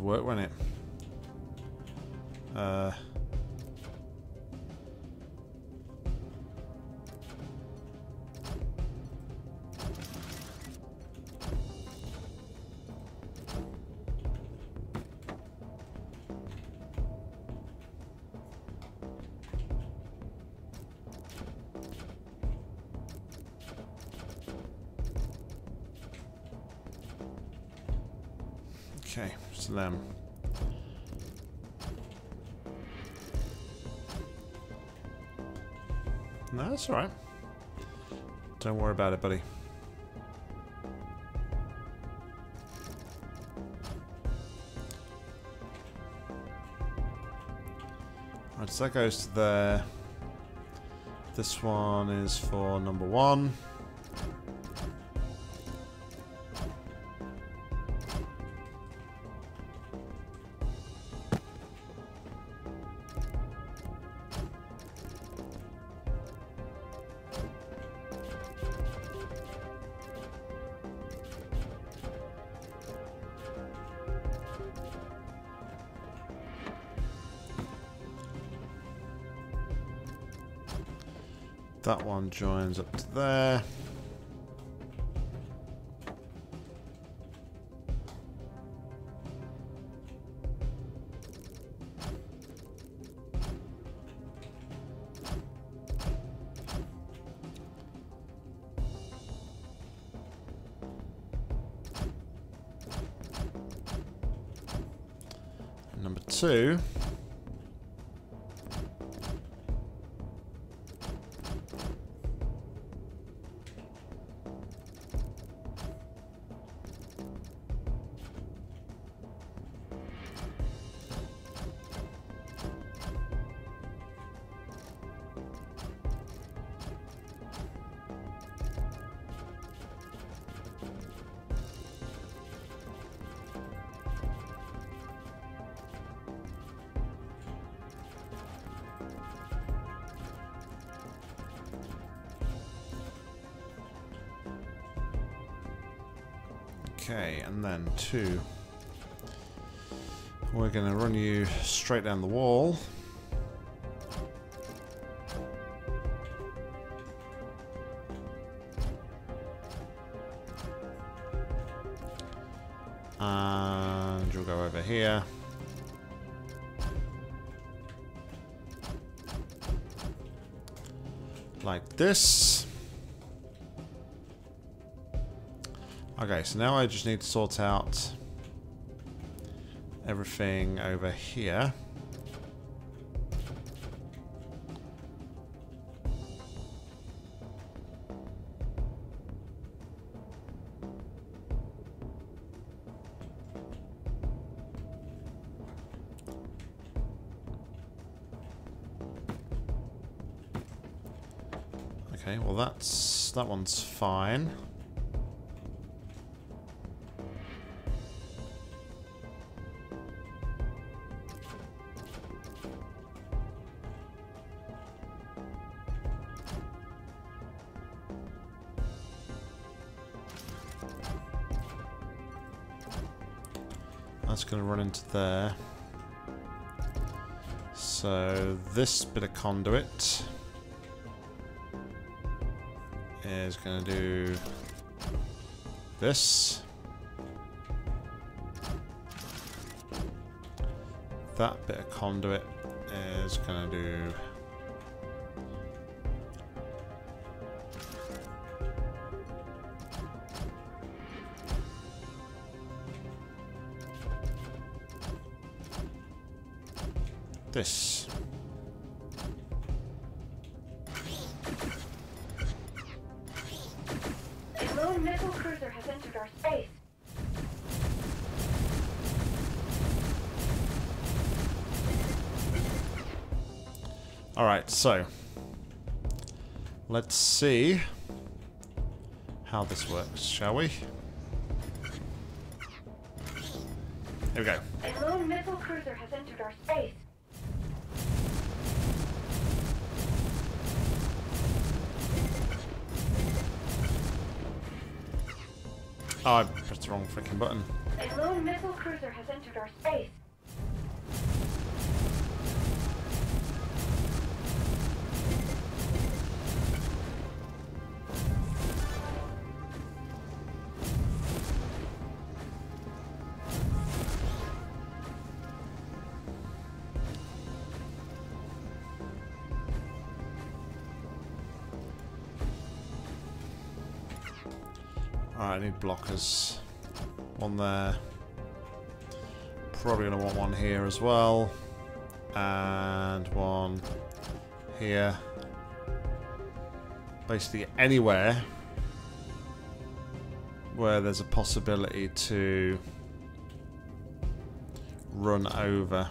Work, wouldn't it? To them. No, that's alright. Don't worry about it, buddy. Right, so that goes to there. This one is for number one. Joins up to there. Two. We're going to run you straight down the wall. And you'll go over here. Like this. Okay, so now I just need to sort out everything over here. Okay, well that's that one's fine. There. So this bit of conduit is going to do this. That bit of conduit is going to do this. A lone missile cruiser has entered our space. Alright, so let's see how this works, shall we? Here we go. A lone missile cruiser has entered our space. Oh, I pressed the wrong freaking button. A lone missile cruiser has entered our space. Blockers. One there. Probably gonna want one here as well. And one here. Basically anywhere where there's a possibility to run over.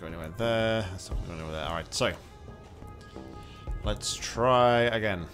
Go anywhere there. It's not going go anywhere there. Alright, so. Let's try again.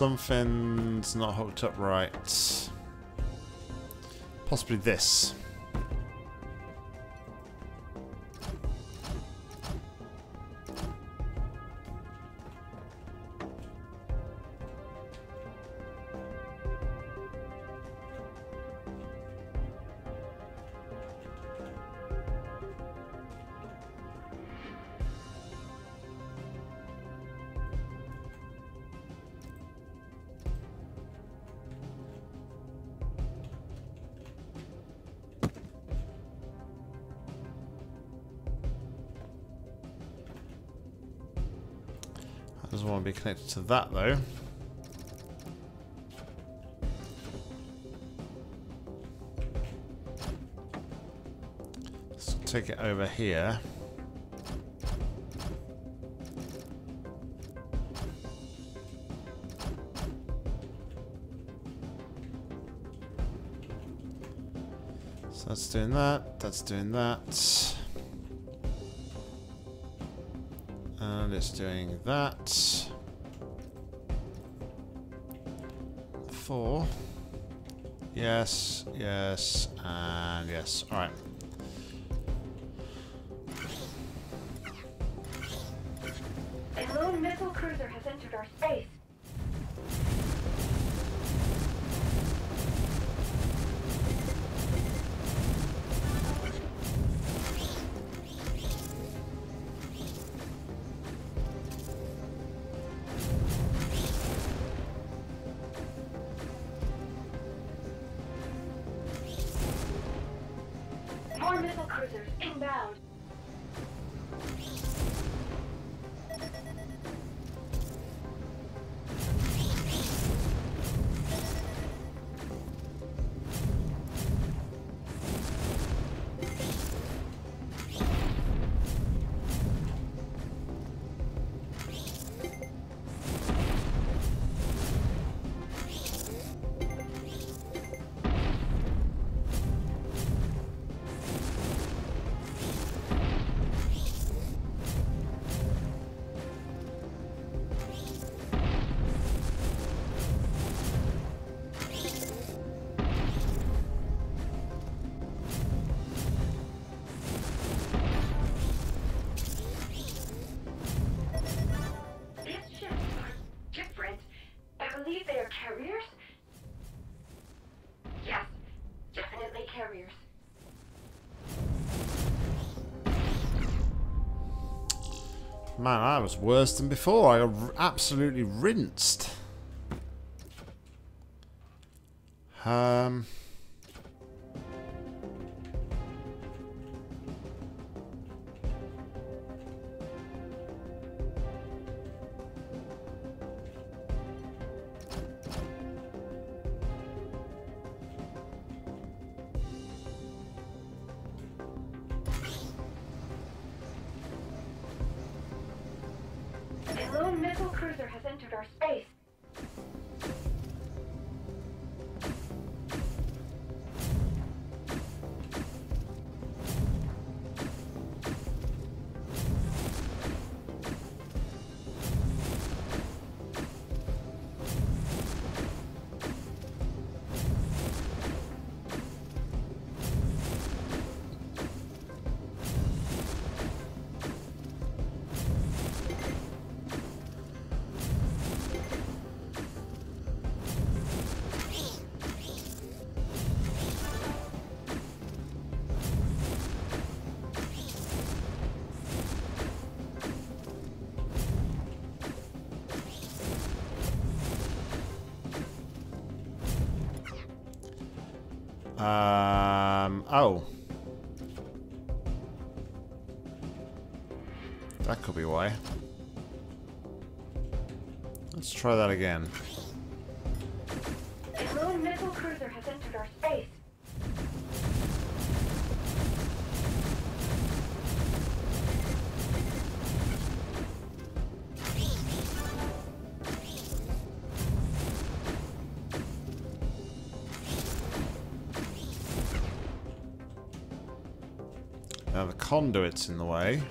Something's not hooked up right. Possibly this. Connected to that though. Let's take it over here. So that's doing that, that's doing that. And it's doing that. Yes, yes, and yes. Alright. A Man, I was worse than before. I got absolutely rinsed. Um. Try that again. A missile cruiser has entered our space. Now the conduit's in the way.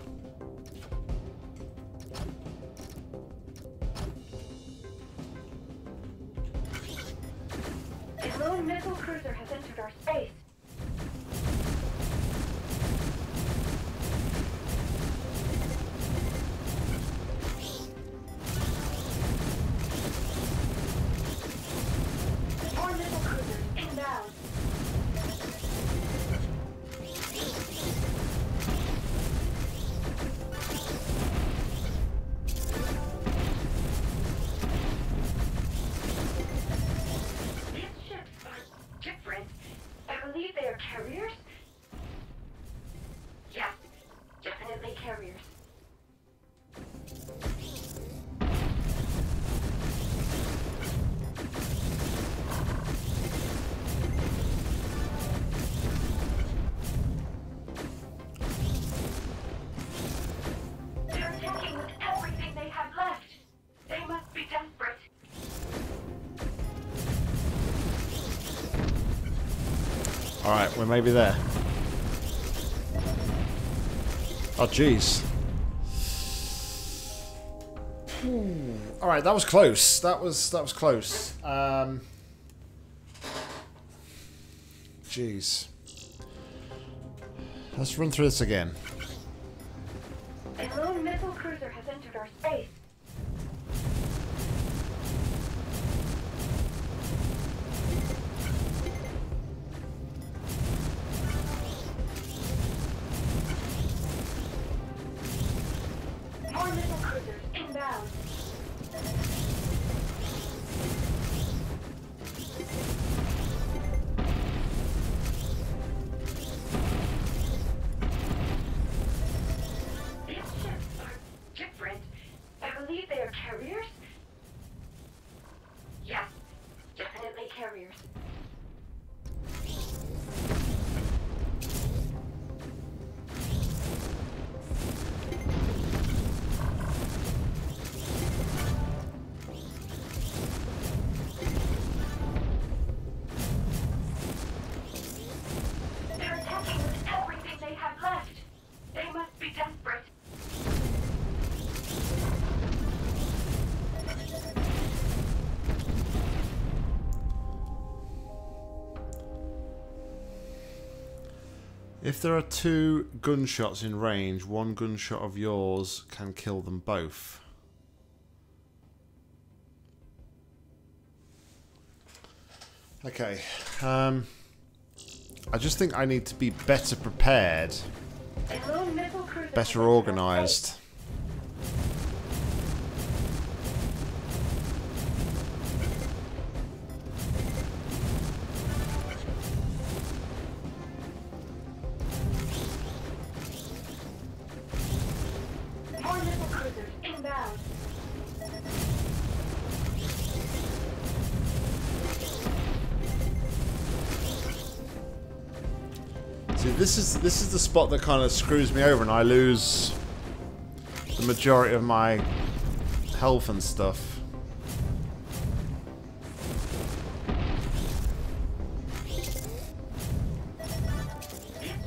We're maybe there. Oh, jeez. Alright, that was close. That was that was close. Um Jeez. Let's run through this again. If there are two gunshots in range, one gunshot of yours can kill them both. Okay. Um, I just think I need to be better prepared, A lone missile cruiser has better organised. This is this is the spot that kind of screws me over, and I lose the majority of my health and stuff. These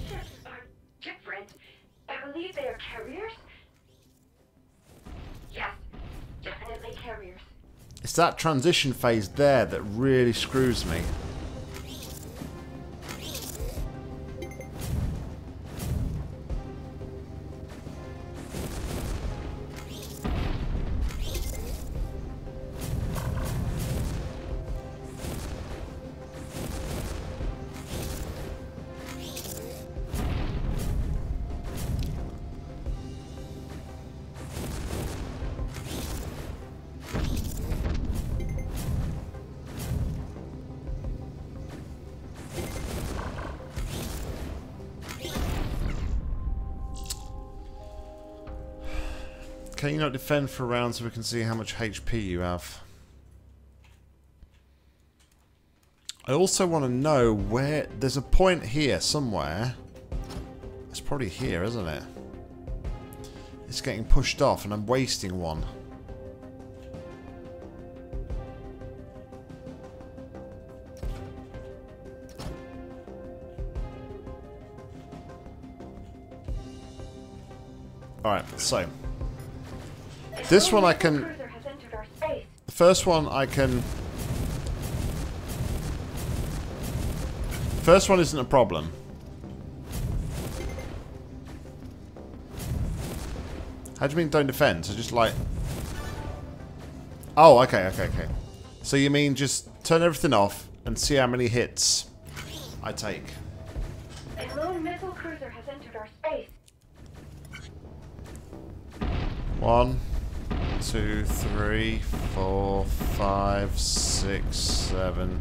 ships are different. I believe they are carriers. Yes, definitely carriers. It's that transition phase there that really screws me. Defend for a round so we can see how much HP you have? I also want to know where... There's a point here somewhere. It's probably here, isn't it? It's getting pushed off and I'm wasting one. Alright, so... This one I can... Cruiser has entered our space. The first one I can First one isn't a problem. How do you mean don't defend? So just like... Oh, okay, okay, okay. So you mean just turn everything off and see how many hits I take. A lone missile cruiser has entered our space. One, two, three, four, five, six, seven,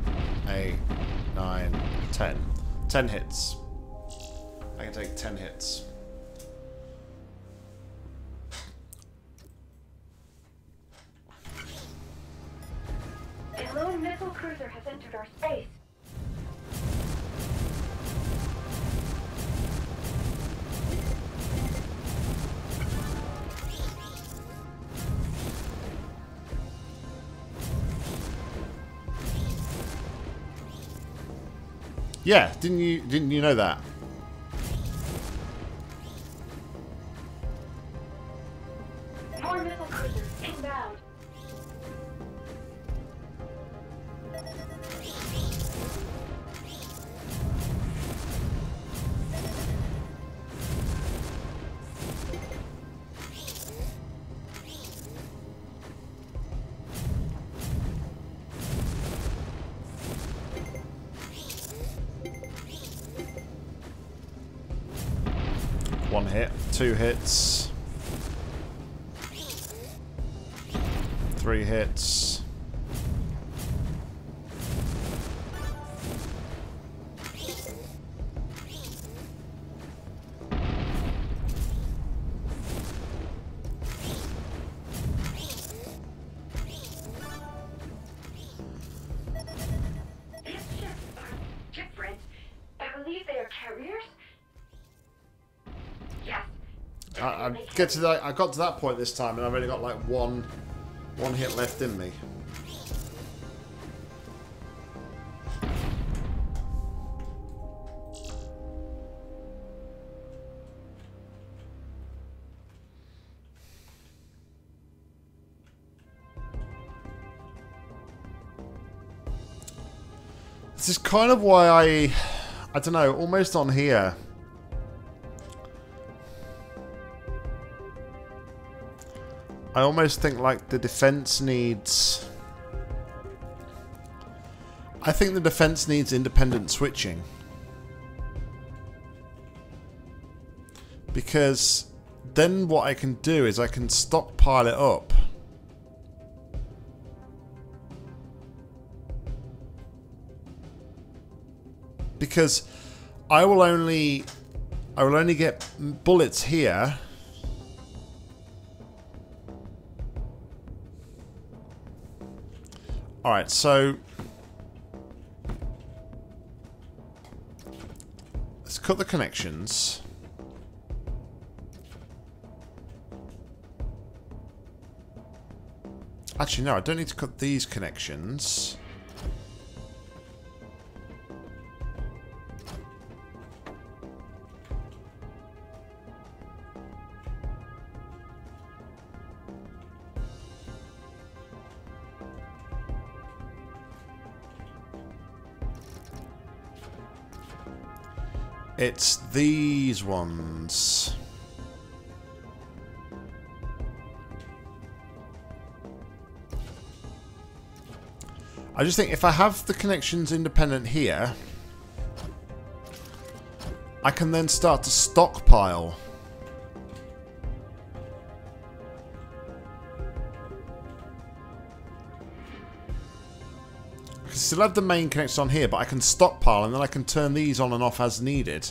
eight, nine, ten. Ten hits. I can take ten hits. A lone missile cruiser has entered our space. Yeah, didn't you didn't you know that? Get to that. I got to that point this time, and I've only got like one, one hit left in me. This is kind of why I, I don't know, almost on here. I almost think like the defense needs. I think the defense needs independent switching. Because then what I can do is I can stockpile it up. Because I will only I will only get bullets here Alright, so... Let's cut the connections. Actually, no, I don't need to cut these connections. It's these ones. I just think if I have the connections independent here, I can then start to stockpile. Still have the main connection on here, but I can stockpile and then I can turn these on and off as needed.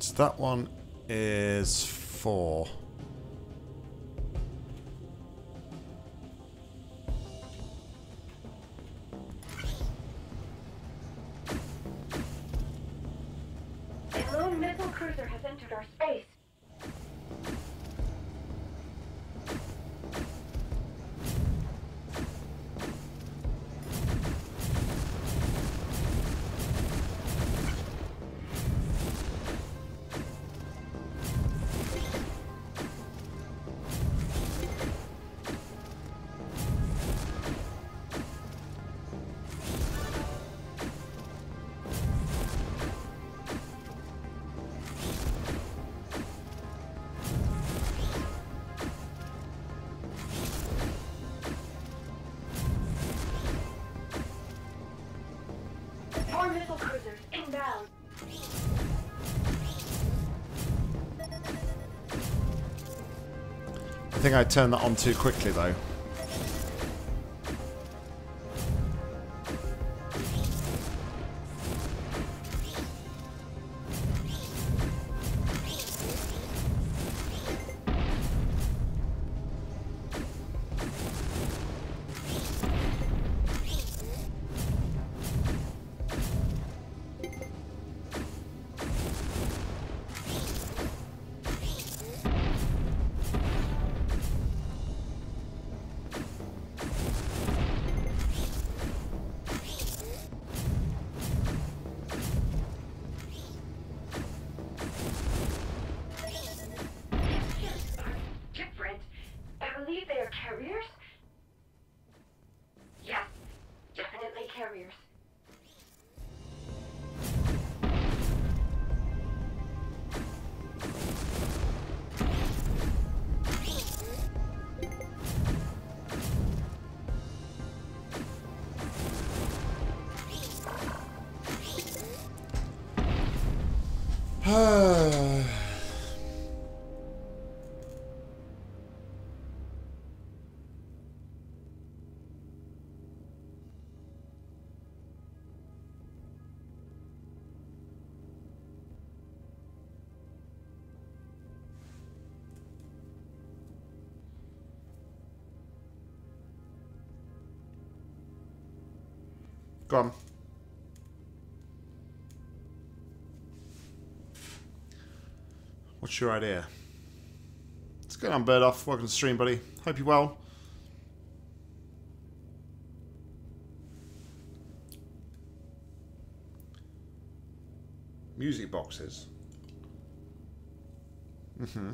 So that one is four. Turned that on too quickly though. Your idea? What's going on, Bird Off? Welcome to the stream, buddy. Hope you're well. Music boxes. Mm-hmm.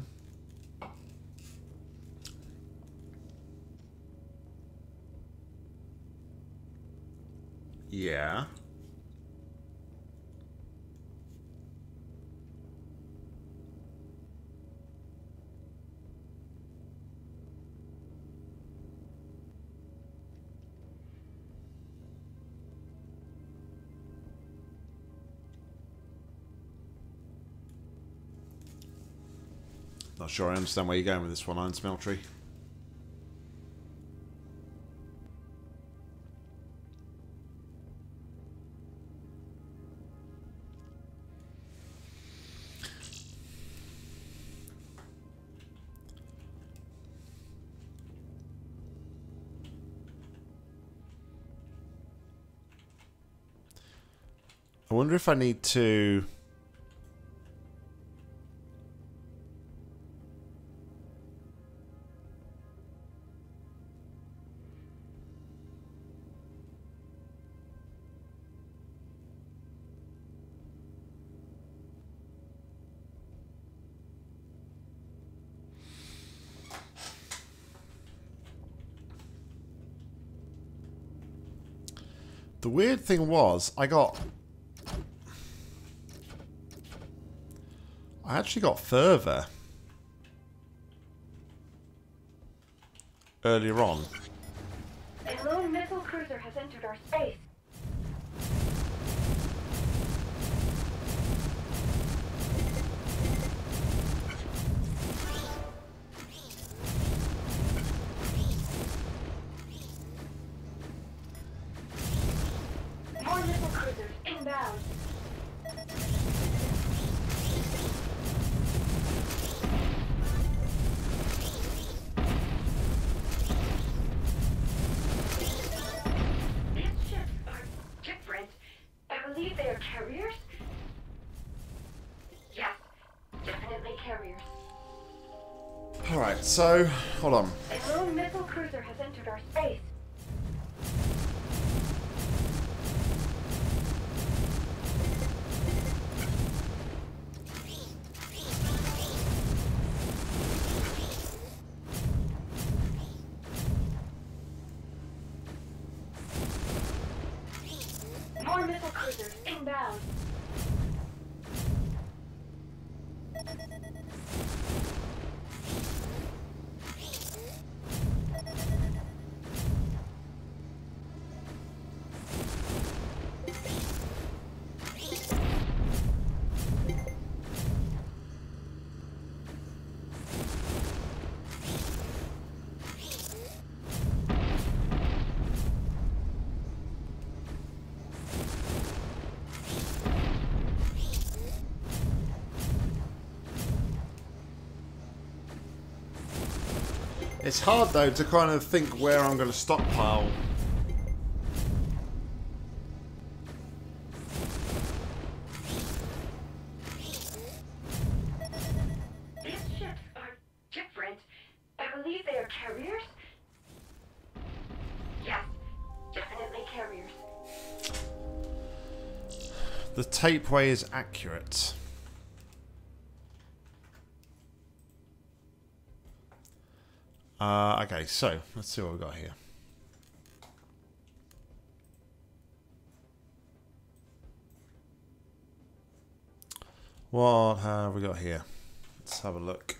Sure I understand where you're going with this one, Iron Smeltery. I wonder if I need to... weird thing was, I got... I actually got further earlier on. A lone missile cruiser has entered our space. So, hold on. A missile cruiser has entered our space. It's hard though to kind of think where I'm going to stockpile. These ships are different. I believe they are carriers. Yes, definitely carriers. The tapeway is accurate. Uh, okay, so let's see what we've got here. What have we got here? Let's have a look.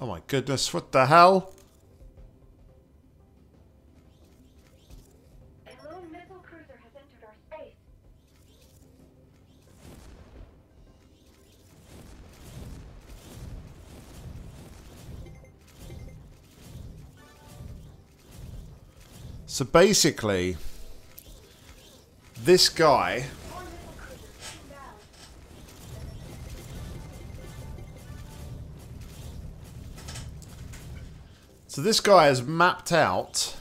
Oh my goodness, what the hell? So basically, this guy. So this guy has mapped out.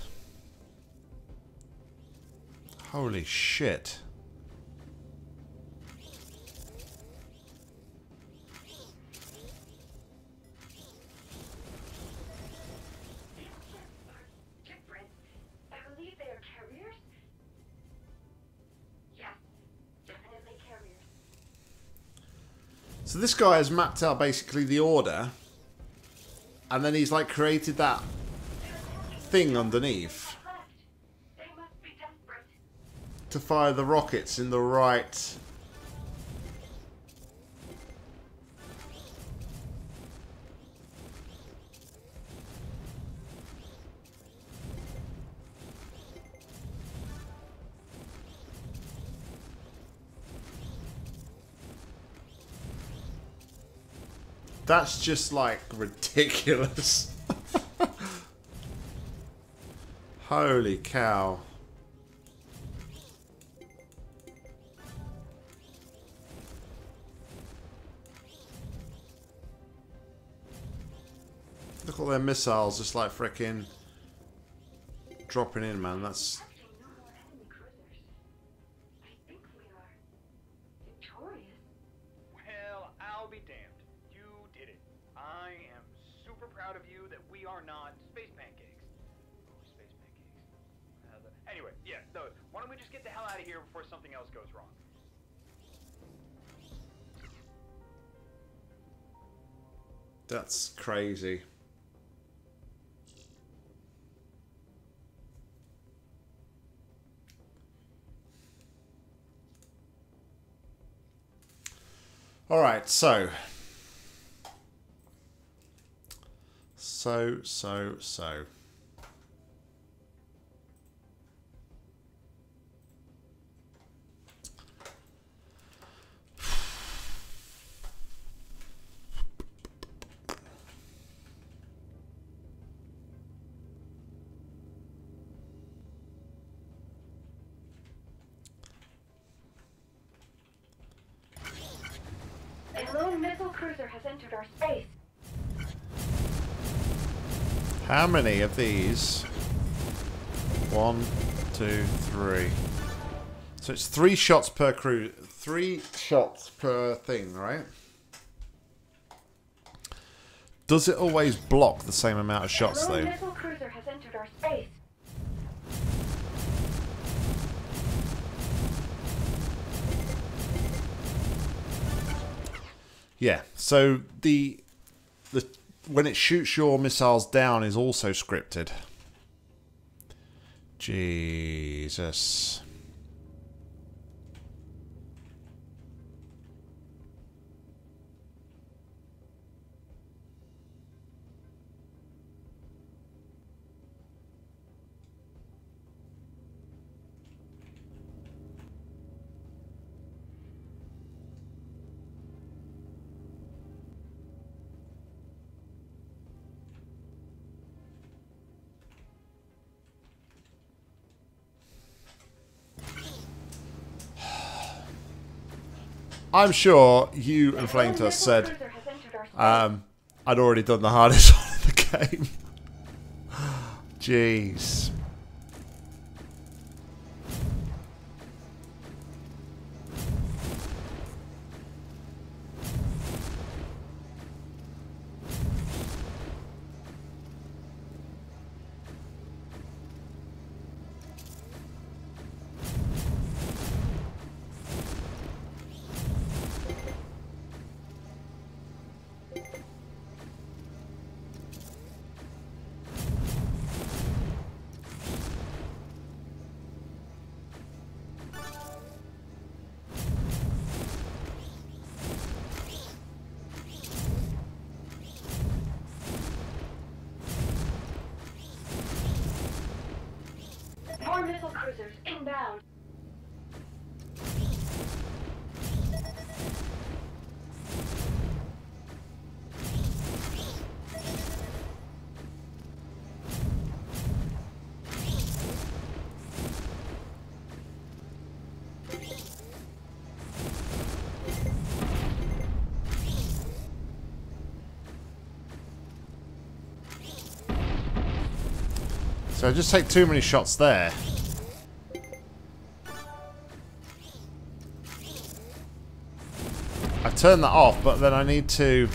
Holy shit. This guy has mapped out basically the order. And then he's like created that thing underneath to fire the rockets in the right. That's just like ridiculous. Holy cow. Look at all their missiles just like frickin' dropping in, man. That's else goes wrong? that's crazy. All right, so so so so How many of these? One, two, three. So it's three shots per crew. Three shots per thing, right? Does it always block the same amount of shots though? cruiser has entered our space. Yeah. So the when it shoots your missiles down is also scripted. Jesus. I'm sure you and Flametusk said cruiser has entered our space. um, I'd already done the hardest [laughs] one in the game. Jeez. Just take too many shots there. I turn that off, but then I need to...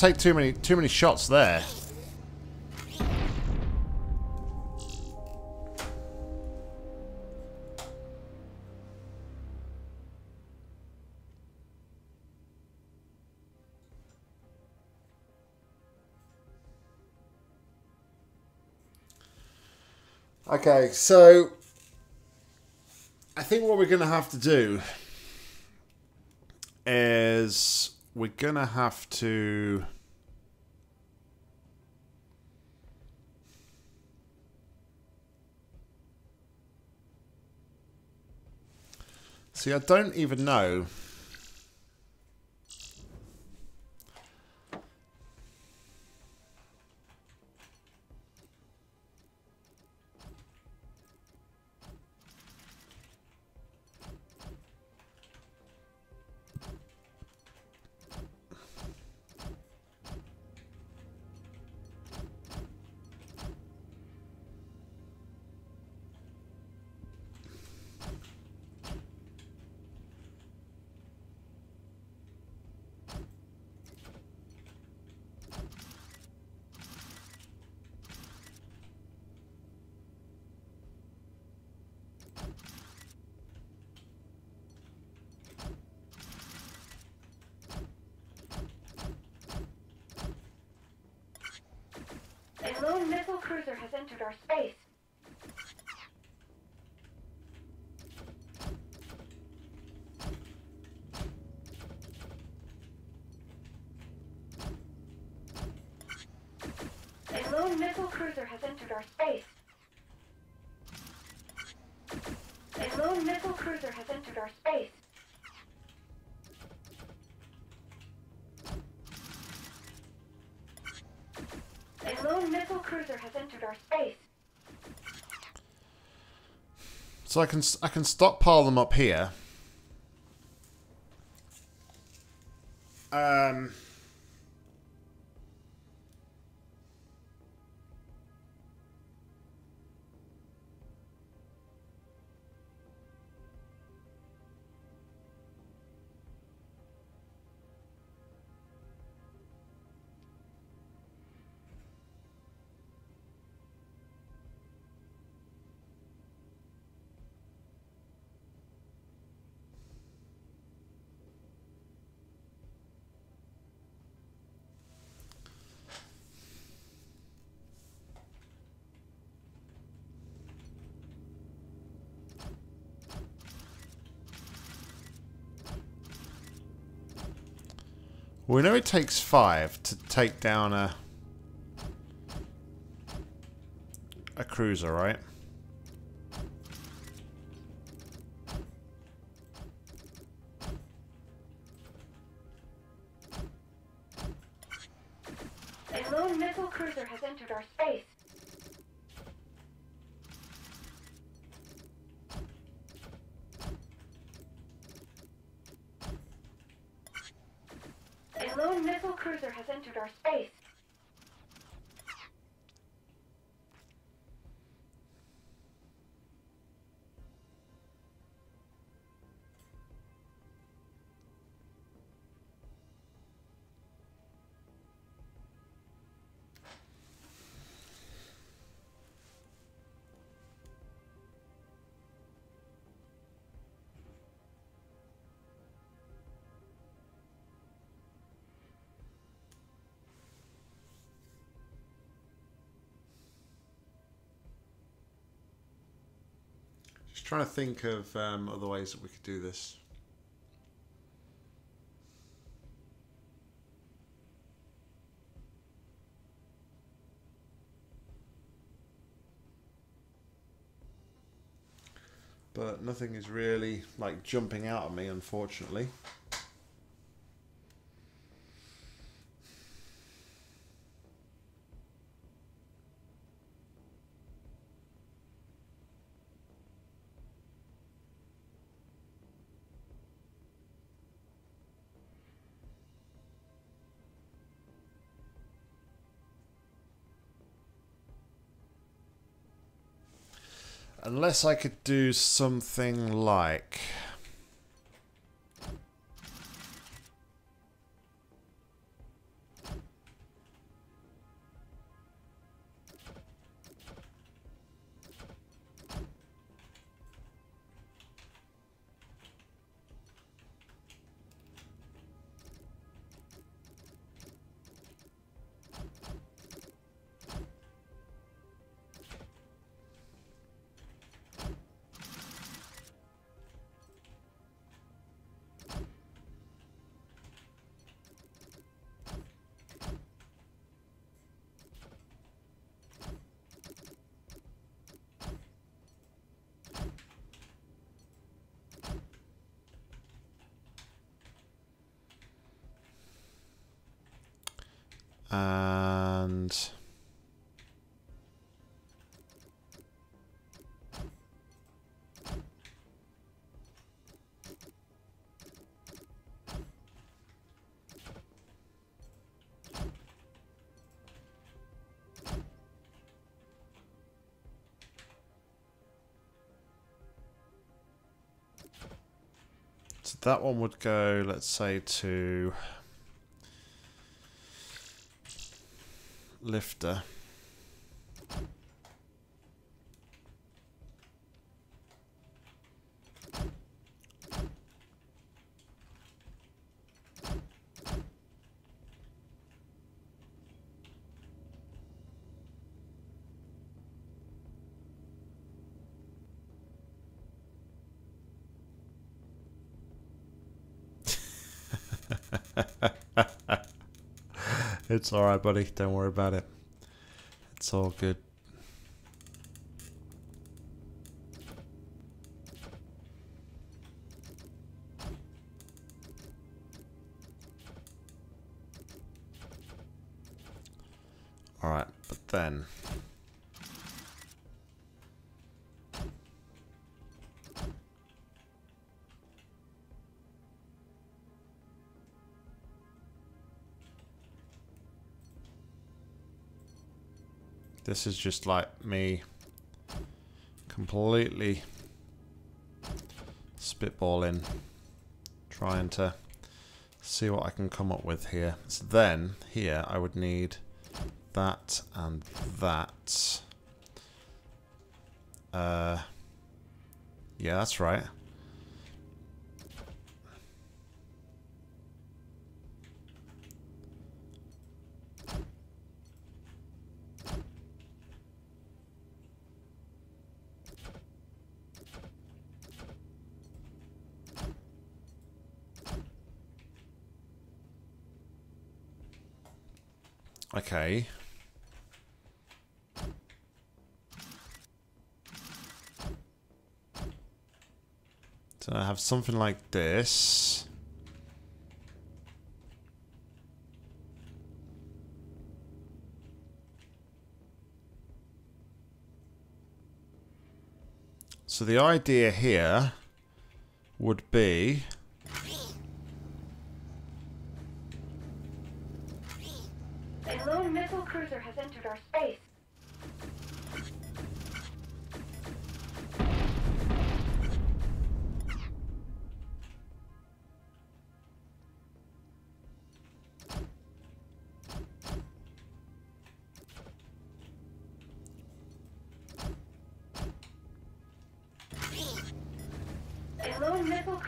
take too many too many shots there. Okay, so I think what we're going to have to do to have to See, I don't even know. Entered our space. So I can I can stockpile them up here. Well, we know it takes five to take down a... a cruiser, right? A lone missile cruiser has entered our space. Trying to think of um, other ways that we could do this. But nothing is really like jumping out at me, unfortunately. Unless I could do something like. That one would go, let's say, to lifter. It's alright, buddy. Don't worry about it. It's all good. This is just like me completely spitballing, trying to see what I can come up with here. So then, here, I would need that and that. Uh, yeah, that's right. Okay. So I have something like this. So the idea here would be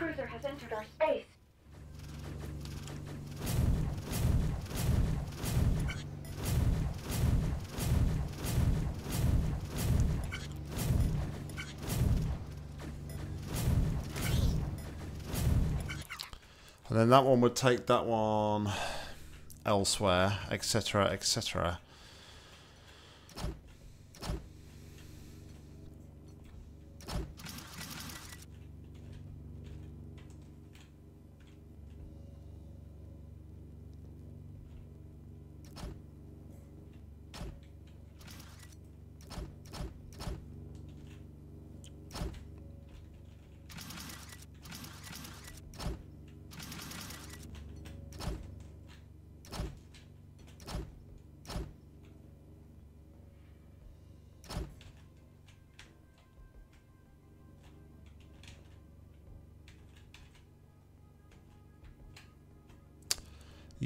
cruiser has entered our space. And then that one would take that one elsewhere, etc., etc.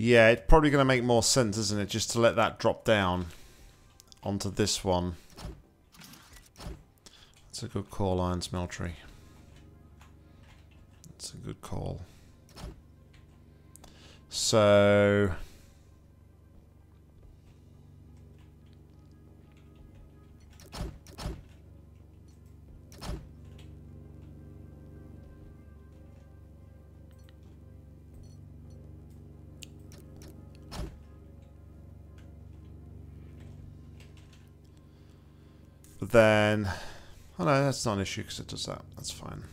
Yeah, it's probably going to make more sense, isn't it, just to let that drop down onto this one. That's a good call, Iron Smeltery. That's a good call. So... then... Oh no, that's not an issue because it does that. That's fine.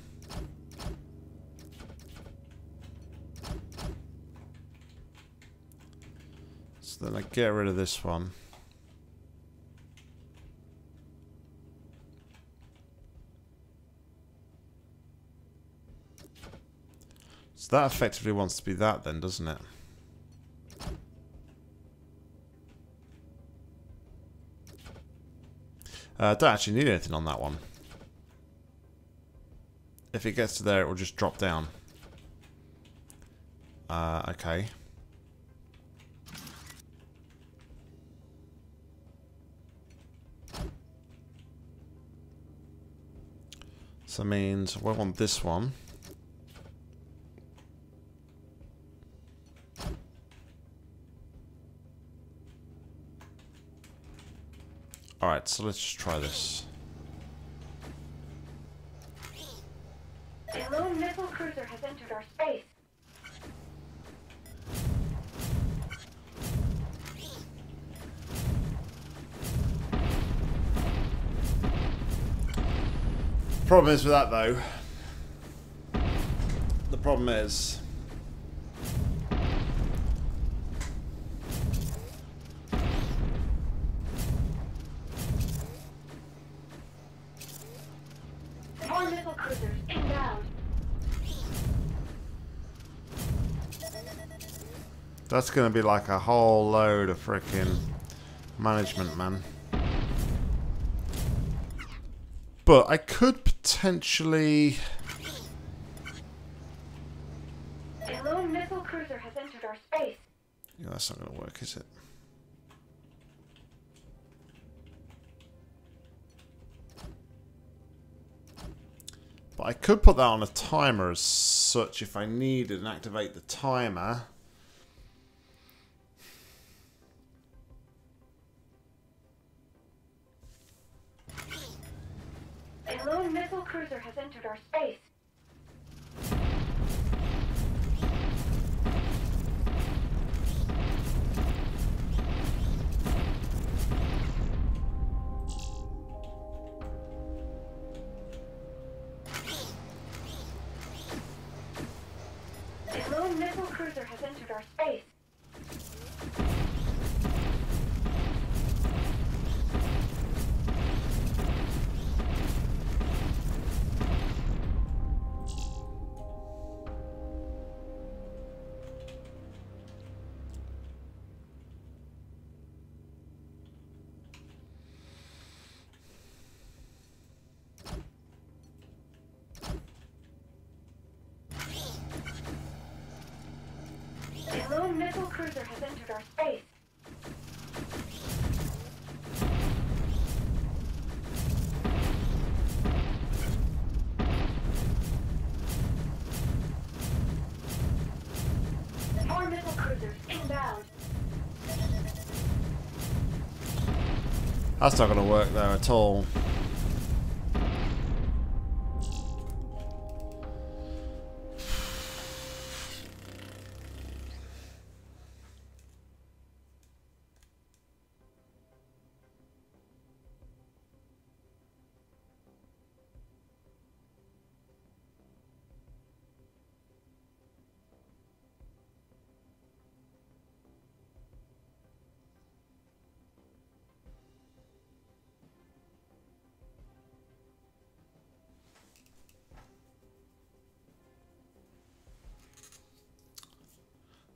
So then I get rid of this one. So that effectively wants to be that then, doesn't it? Uh, don't actually need anything on that one. If it gets to there, it will just drop down. Uh, okay. So that means we want this one. Alright, so let's just try this. A lone missile cruiser has entered our space. Problem is with that though. The problem is. That's going to be like a whole load of freaking management, man. But I could potentially... A lone missile cruiser has entered our space. Yeah, that's not going to work, is it? But I could put that on a timer as such if I needed and activate the timer. That's not going to work there at all.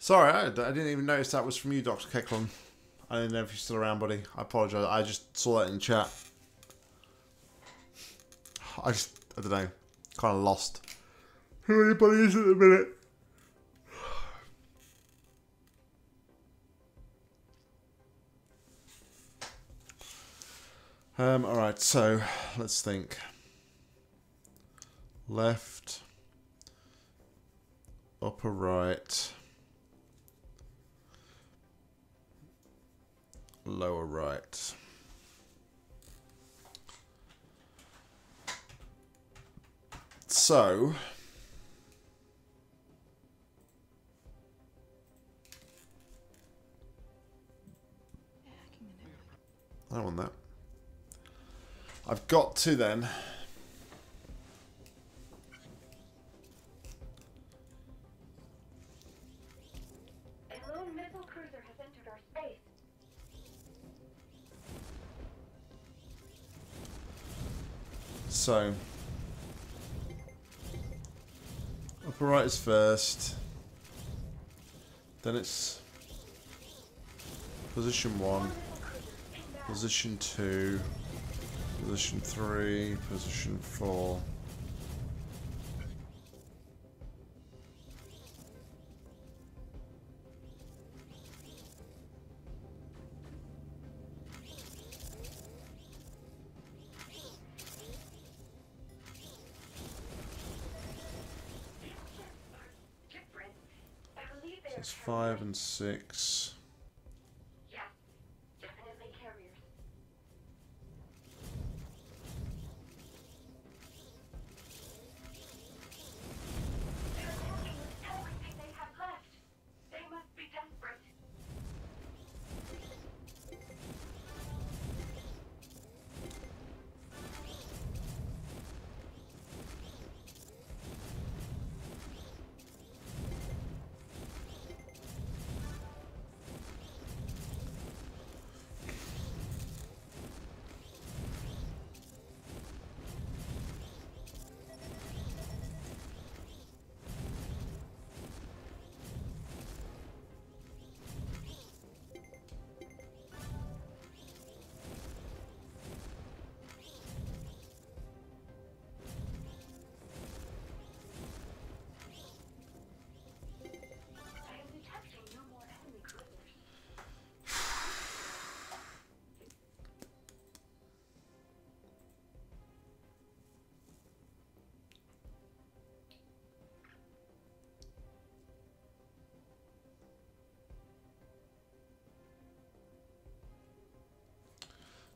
Sorry, I, I didn't even notice that was from you, Dr. Kecklin. I didn't know if you're still around, buddy. I apologise. I just saw that in chat. I just, I don't know, kind of lost who anybody is at the minute. Um, alright, so let's think. Left, upper right, lower right. So, I don't want that. I've got to then. So, upper right is first. Then it's position one, position two, position three, position four. Five and six.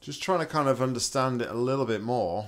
Just trying to kind of understand it a little bit more.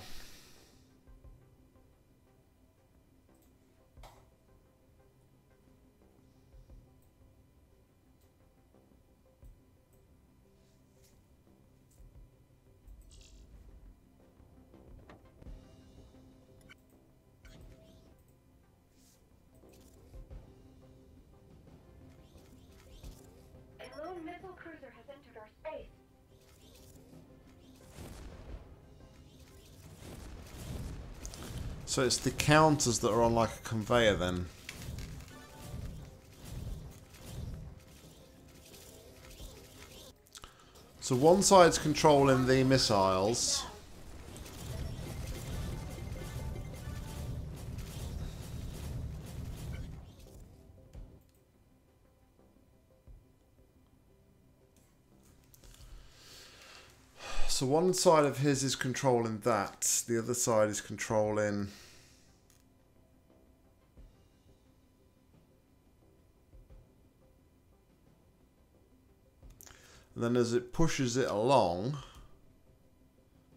So it's the counters that are on like a conveyor then. So one side's controlling the missiles. So one side of his is controlling that. The other side is controlling... And then as it pushes it along,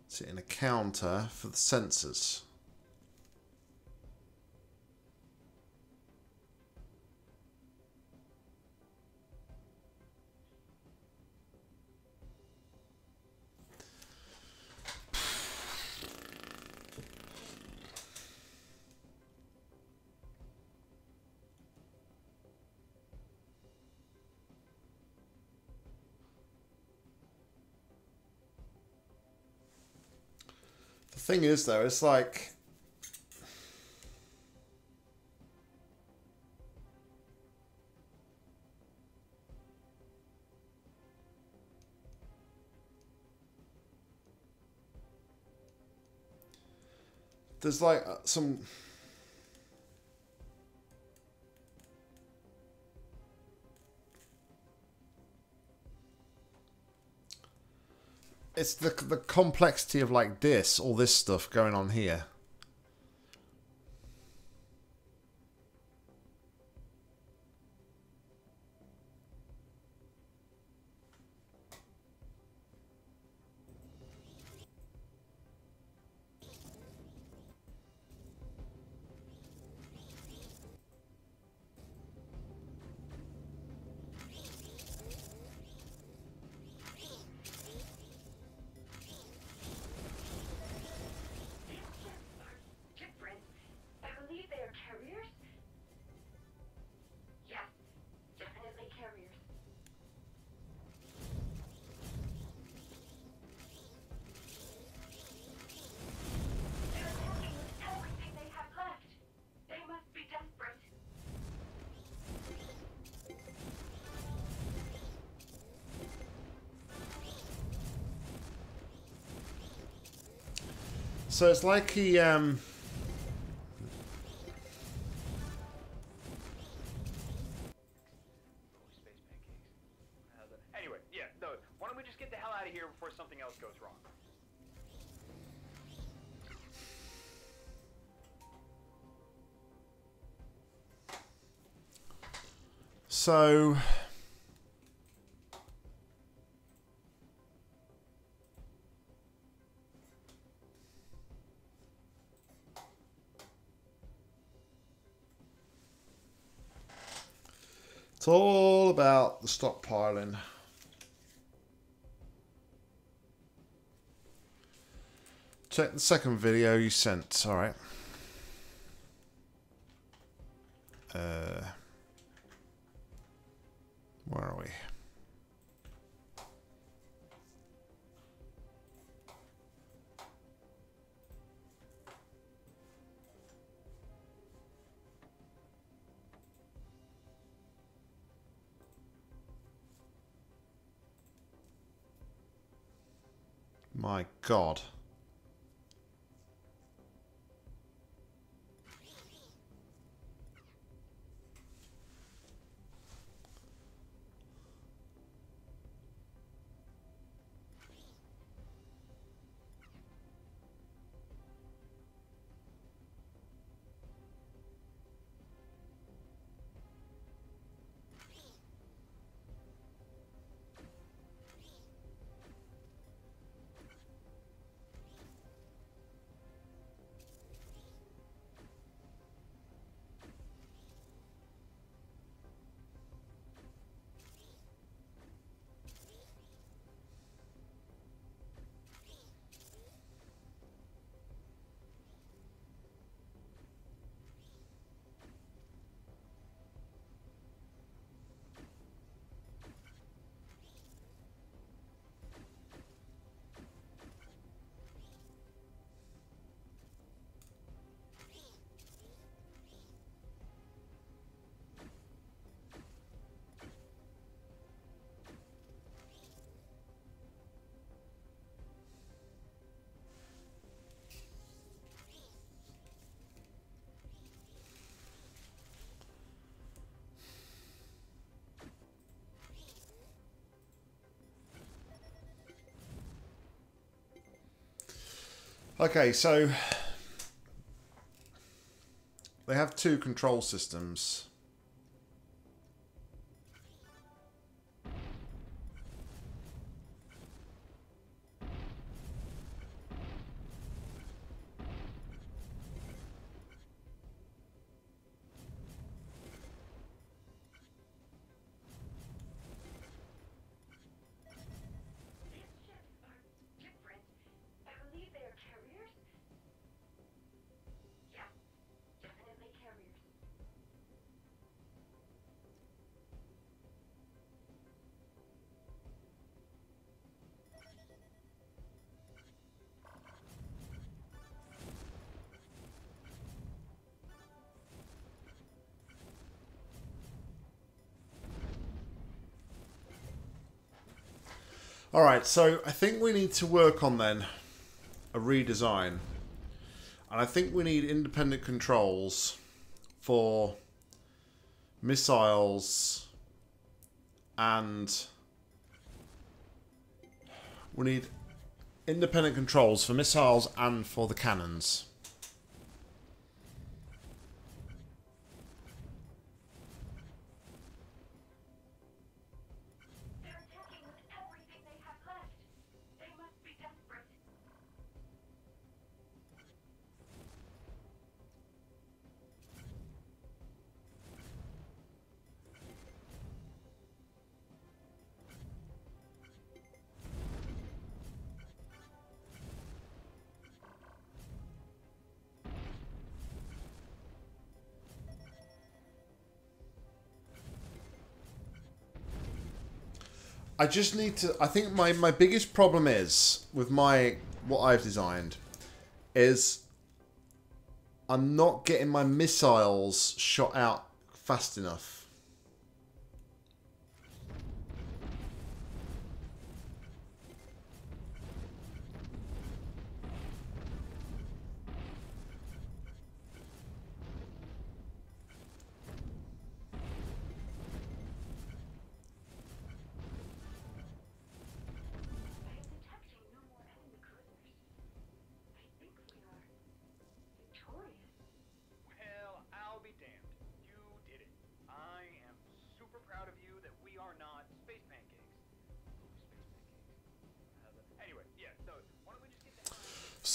it's in a counter for the sensors. Thing is, though, it's like. There's like uh, some. It's the the complexity of like this, all this stuff going on here. So it's like he um. Space pancakes. The- anyway, yeah, no, why don't we just get the hell out of here before something else goes wrong? So. It's all about the stockpiling. Check the second video you sent. All right. My God. Okay, so they have two control systems. All right, so I think we need to work on then a redesign. And I think we need independent controls for missiles and we need independent controls for missiles and for the cannons. I just need to. I think my my biggest problem is with my what I've designed is I'm not getting my missiles shot out fast enough.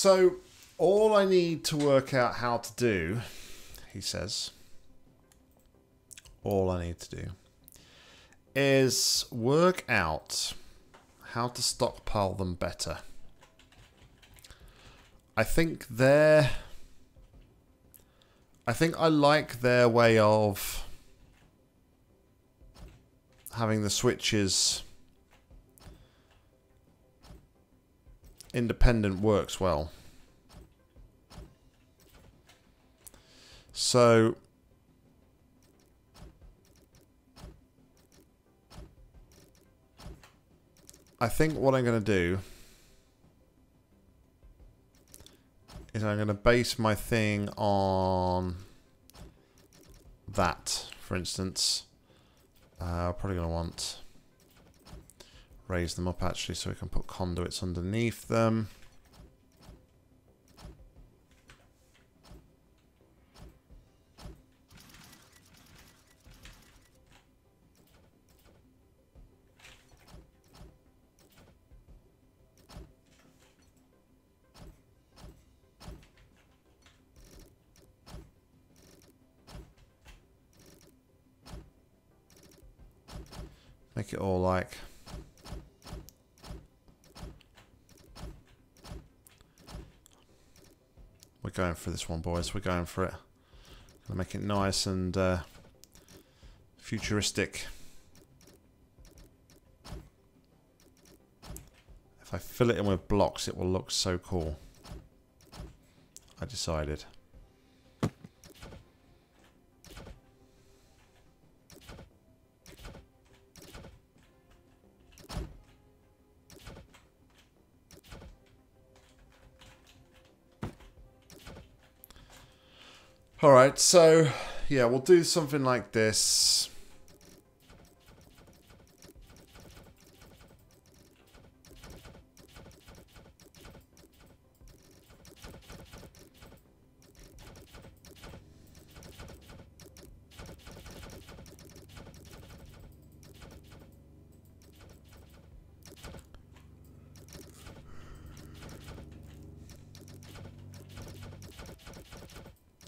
So all I need to work out how to do, he says, all I need to do is work out how to stockpile them better. I think their I think I like their way of having the switches independent works well. So I think what I'm going to do is I'm going to base my thing on that, for instance. Uh, I'm probably going to want raise them up actually so we can put conduits underneath them. Make it all like We're going for this one, boys. We're going for it. Gonna make it nice and uh, futuristic. If I fill it in with blocks, it will look so cool. I decided. Alright, so yeah, we'll do something like this.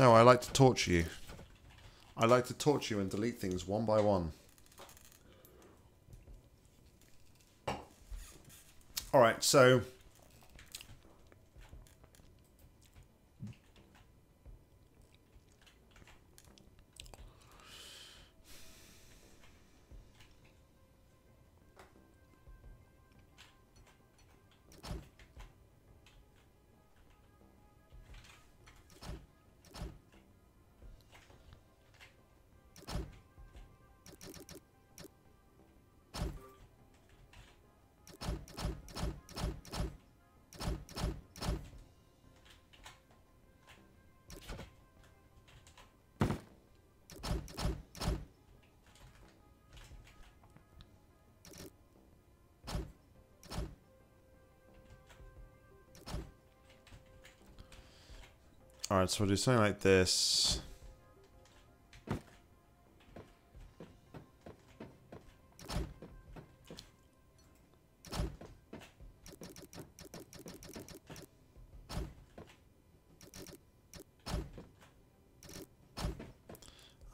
No, I like to torture you. I like to torture you and delete things one by one. Alright, so. Alright, so we'll do something like this.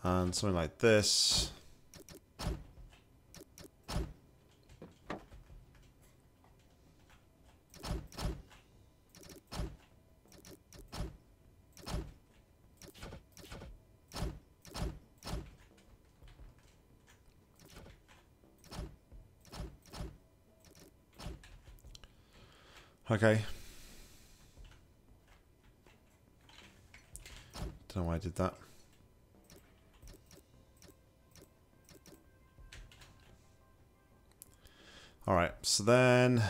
And something like this. Okay. Don't know why I did that. Alright, so then...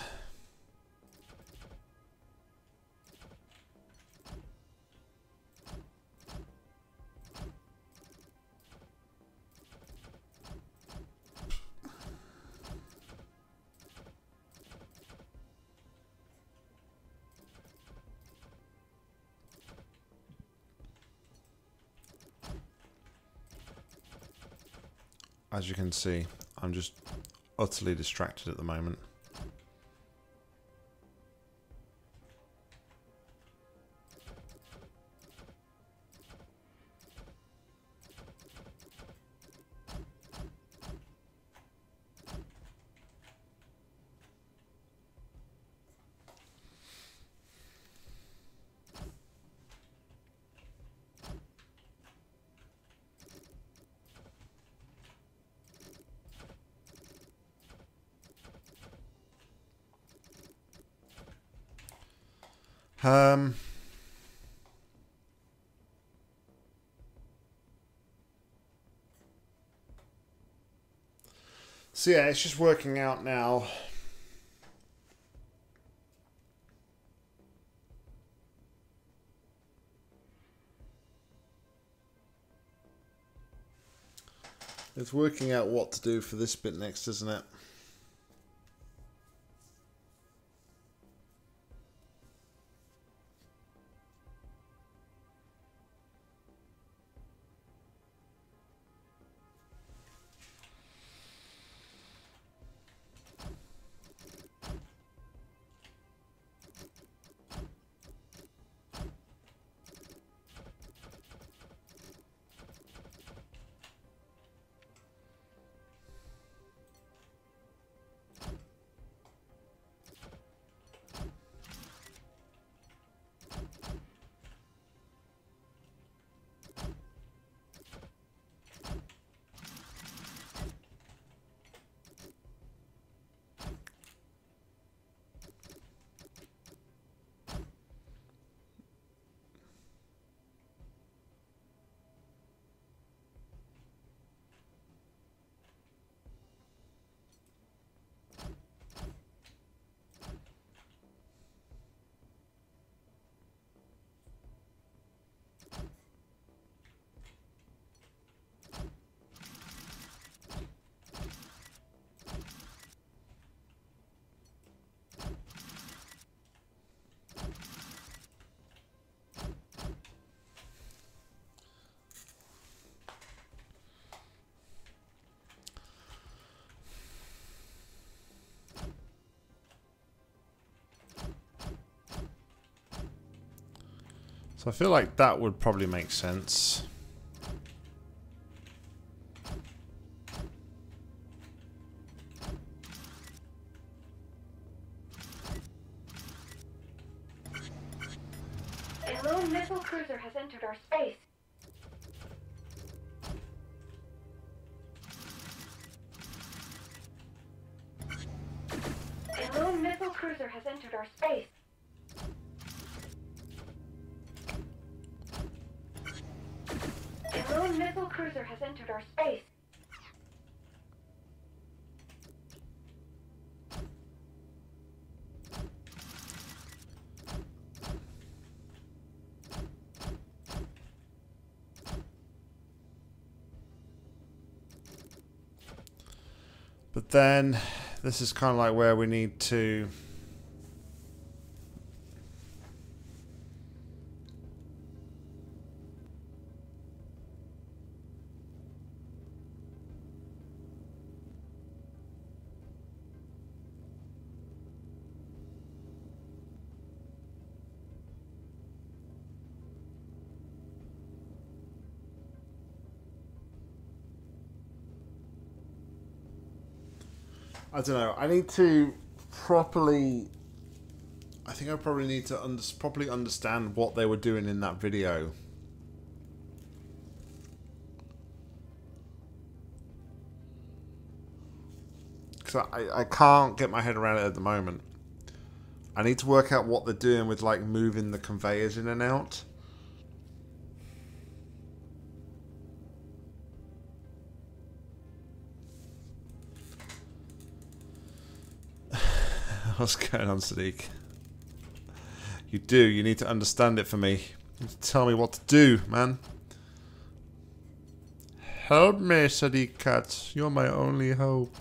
see, I'm just utterly distracted at the moment. Um, so yeah, it's just working out now. It's working out what to do for this bit next, isn't it? So I feel like that would probably make sense. Then, this is kind of like where we need to... I don't know. I need to properly. I think I probably need to under, properly understand what they were doing in that video. Because I, I can't get my head around it at the moment. I need to work out what they're doing with like moving the conveyors in and out. What's going on, Sadiq? You do. You need to understand it for me. Tell me what to do, man. Help me, Sadiq Cat. You're my only hope.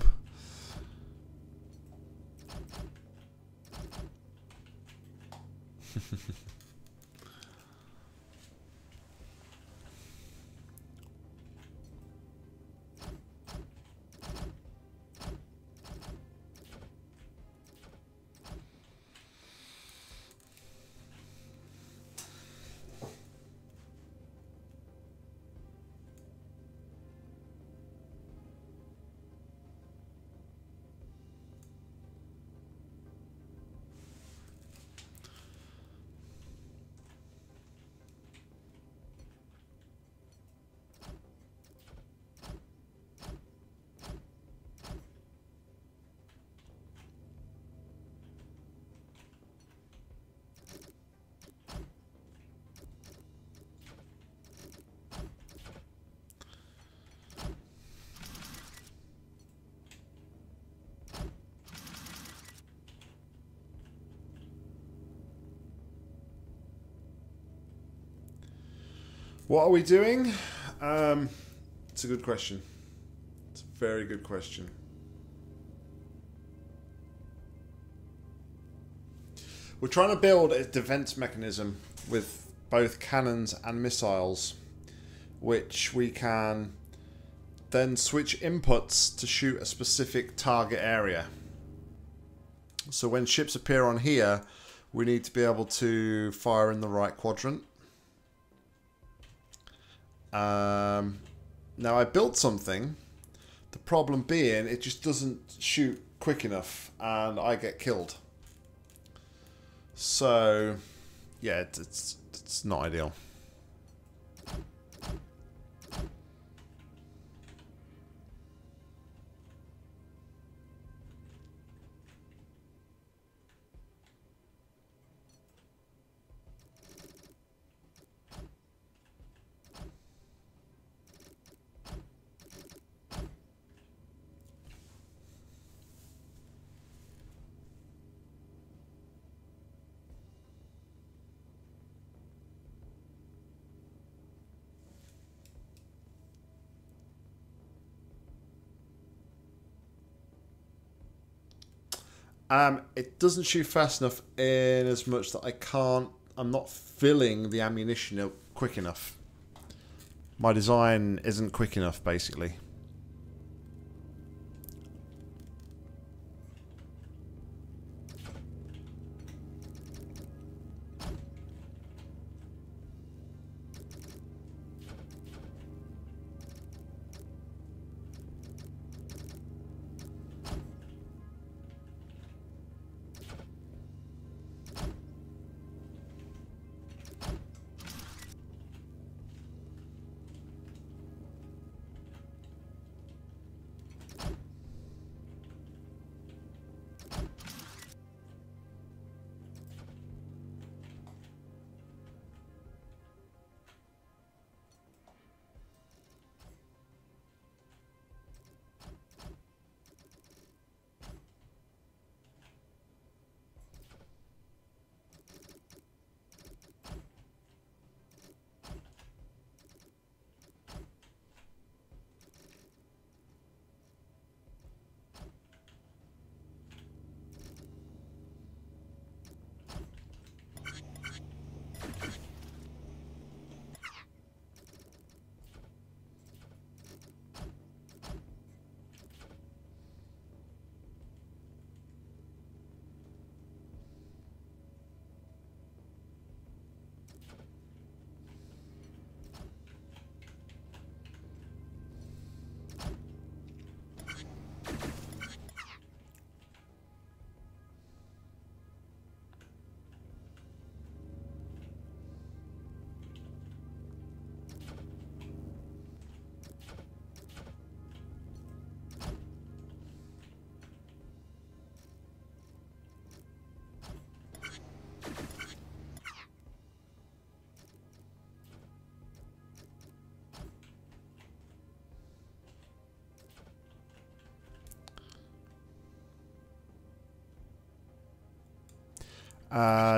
What are we doing? Um, it's a good question. It's a very good question. We're trying to build a defense mechanism with both cannons and missiles, which we can then switch inputs to shoot a specific target area. So when ships appear on here, we need to be able to fire in the right quadrant. Um, now I built something. The problem being it just doesn't shoot quick enough, and I get killed. So, yeah, it's it's, it's not ideal. Um, it doesn't shoot fast enough in as much that I can't. I'm not filling the ammunition up quick enough. My design isn't quick enough, basically.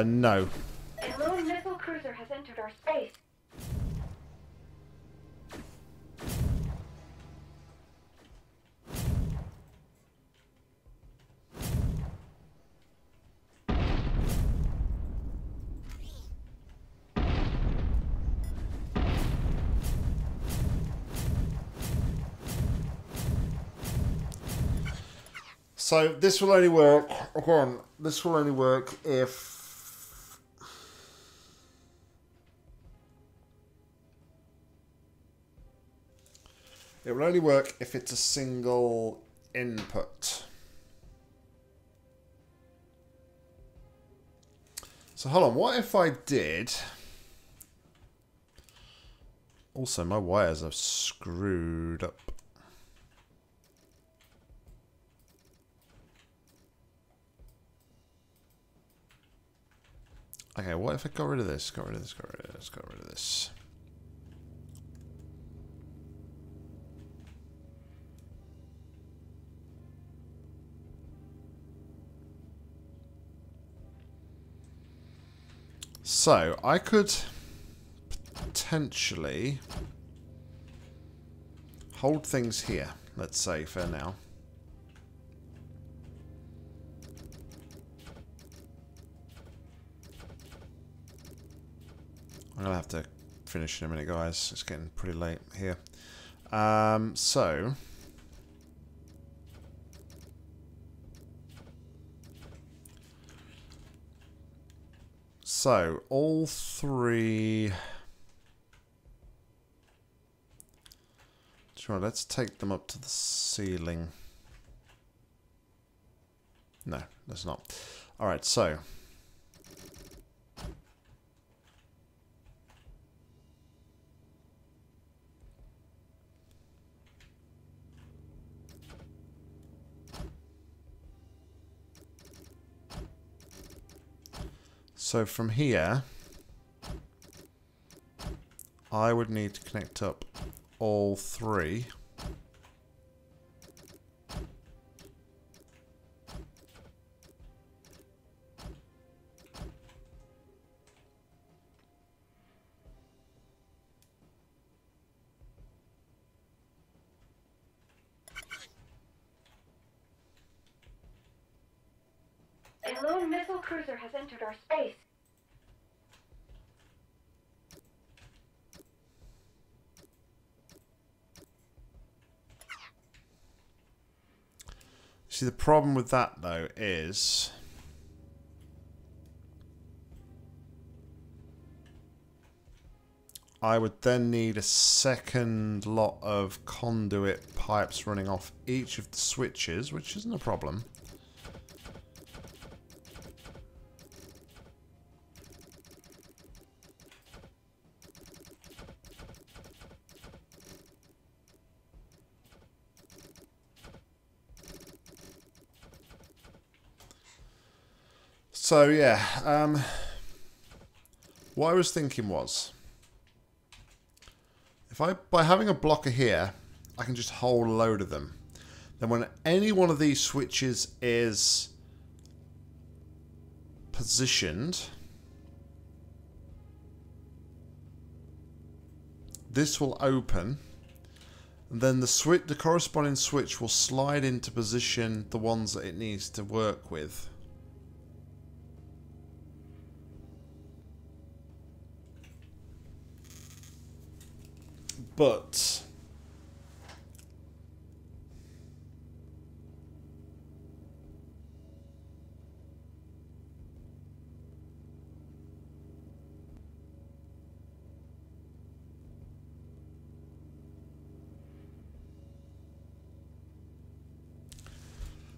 Uh, no. A lone missile cruiser has entered our space. So this will only work. Again, this will only work if. Only work if it's a single input. So hold on, what if I did... Also, my wires are screwed up. Okay, what if I got rid of this? Got rid of this, got rid of this, got rid of this. So, I could potentially hold things here, let's say, for now. I'm going to have to finish in a minute, guys. It's getting pretty late here. Um, so... So, all three... Sure, let's take them up to the ceiling. No, that's not. Alright, so... So from here, I would need to connect up all three. Problem with that, though, is... I would then need a second lot of conduit pipes running off each of the switches, which isn't a problem. So yeah, um, what I was thinking was, if I by having a blocker here, I can just hold a load of them. Then when any one of these switches is positioned, this will open. And then the switch, the corresponding switch will slide into position the ones that it needs to work with. But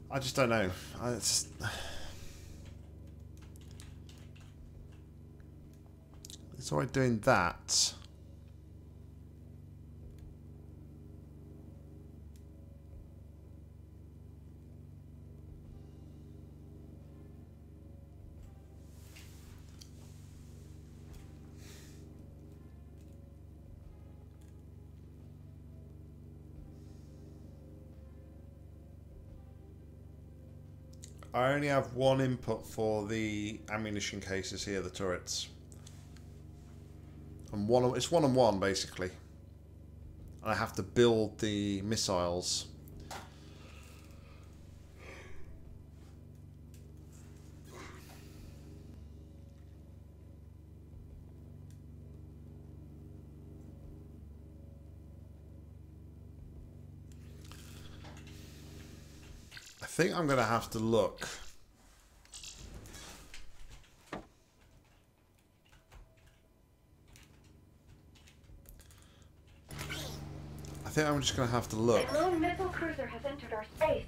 I just don't know. I, it's [sighs] it's alright doing that. I only have one input for the ammunition cases here, the turrets. And one, it's one on one basically. I have to build the missiles. Think I'm going to have to look. I think I'm just going to have to look. Lone missile cruiser has entered our space.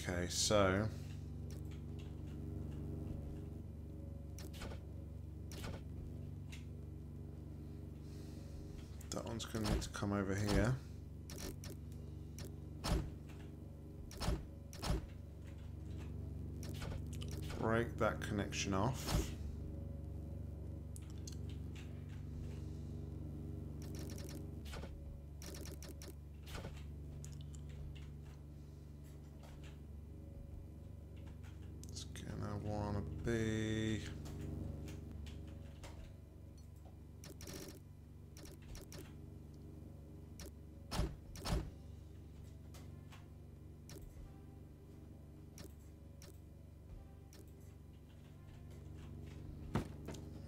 Okay, so. That one's going to need to come over here. Break that connection off. It's gonna wanna be.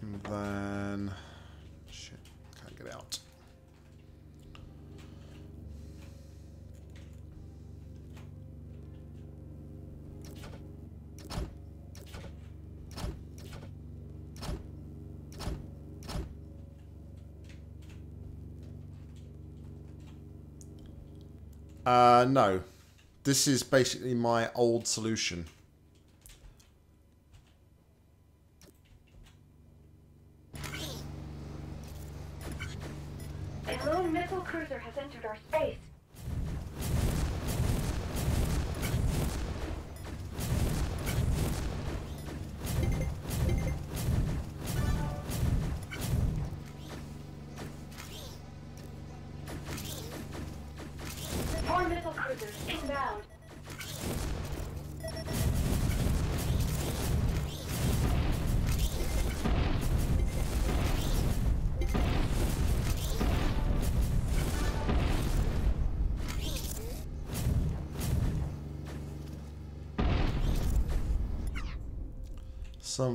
And then. Shit, can't get out. No. This is basically my old solution.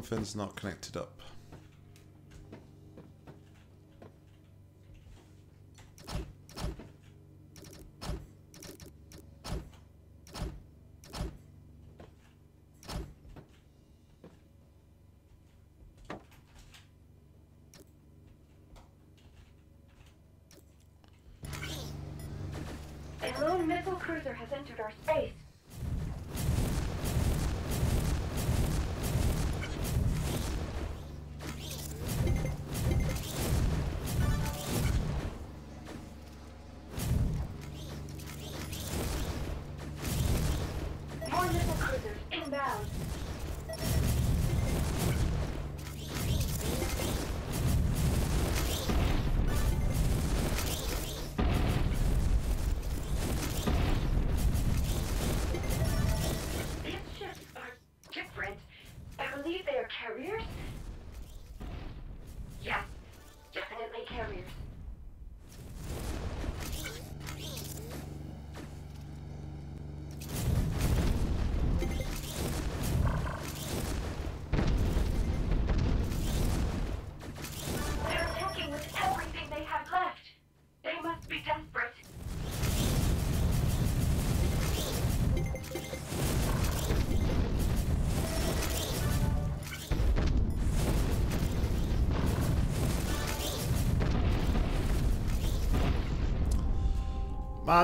Something's not connected up.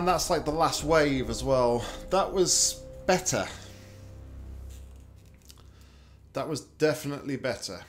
Man, that's like the last wave as well. That was better. That was definitely better.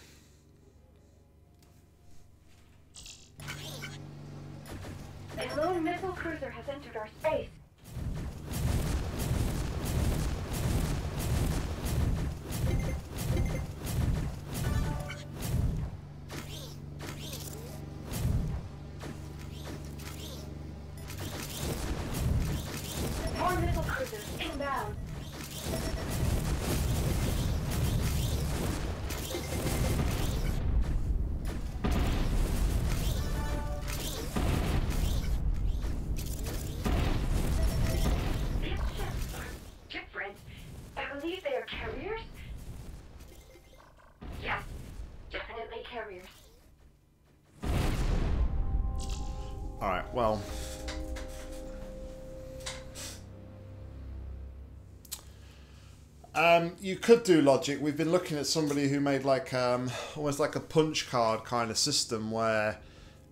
Could do logic. We've been looking at somebody who made like um, almost like a punch card kind of system where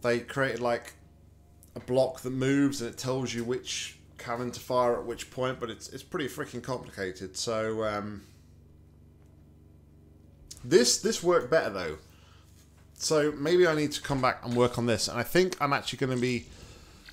they created like a block that moves and it tells you which cannon to fire at which point, but it's it's pretty freaking complicated. So um, this this worked better though. So maybe I need to come back and work on this. And I think I'm actually going to be.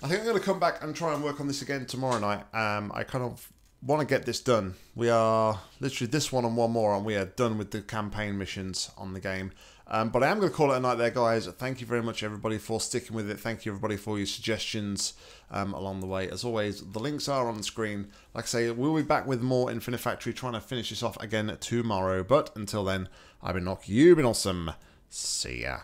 I think I'm going to come back and try and work on this again tomorrow night. Um, I kind of want to get this done. We are literally this one and one more, and we are done with the campaign missions on the game. Um, but I am going to call it a night there, guys. Thank you very much, everybody, for sticking with it. Thank you, everybody, for your suggestions um, along the way. As always, the links are on the screen. Like I say, we'll be back with more Infinifactory, trying to finish this off again tomorrow. But until then, I've been Nock, you've been awesome. See ya.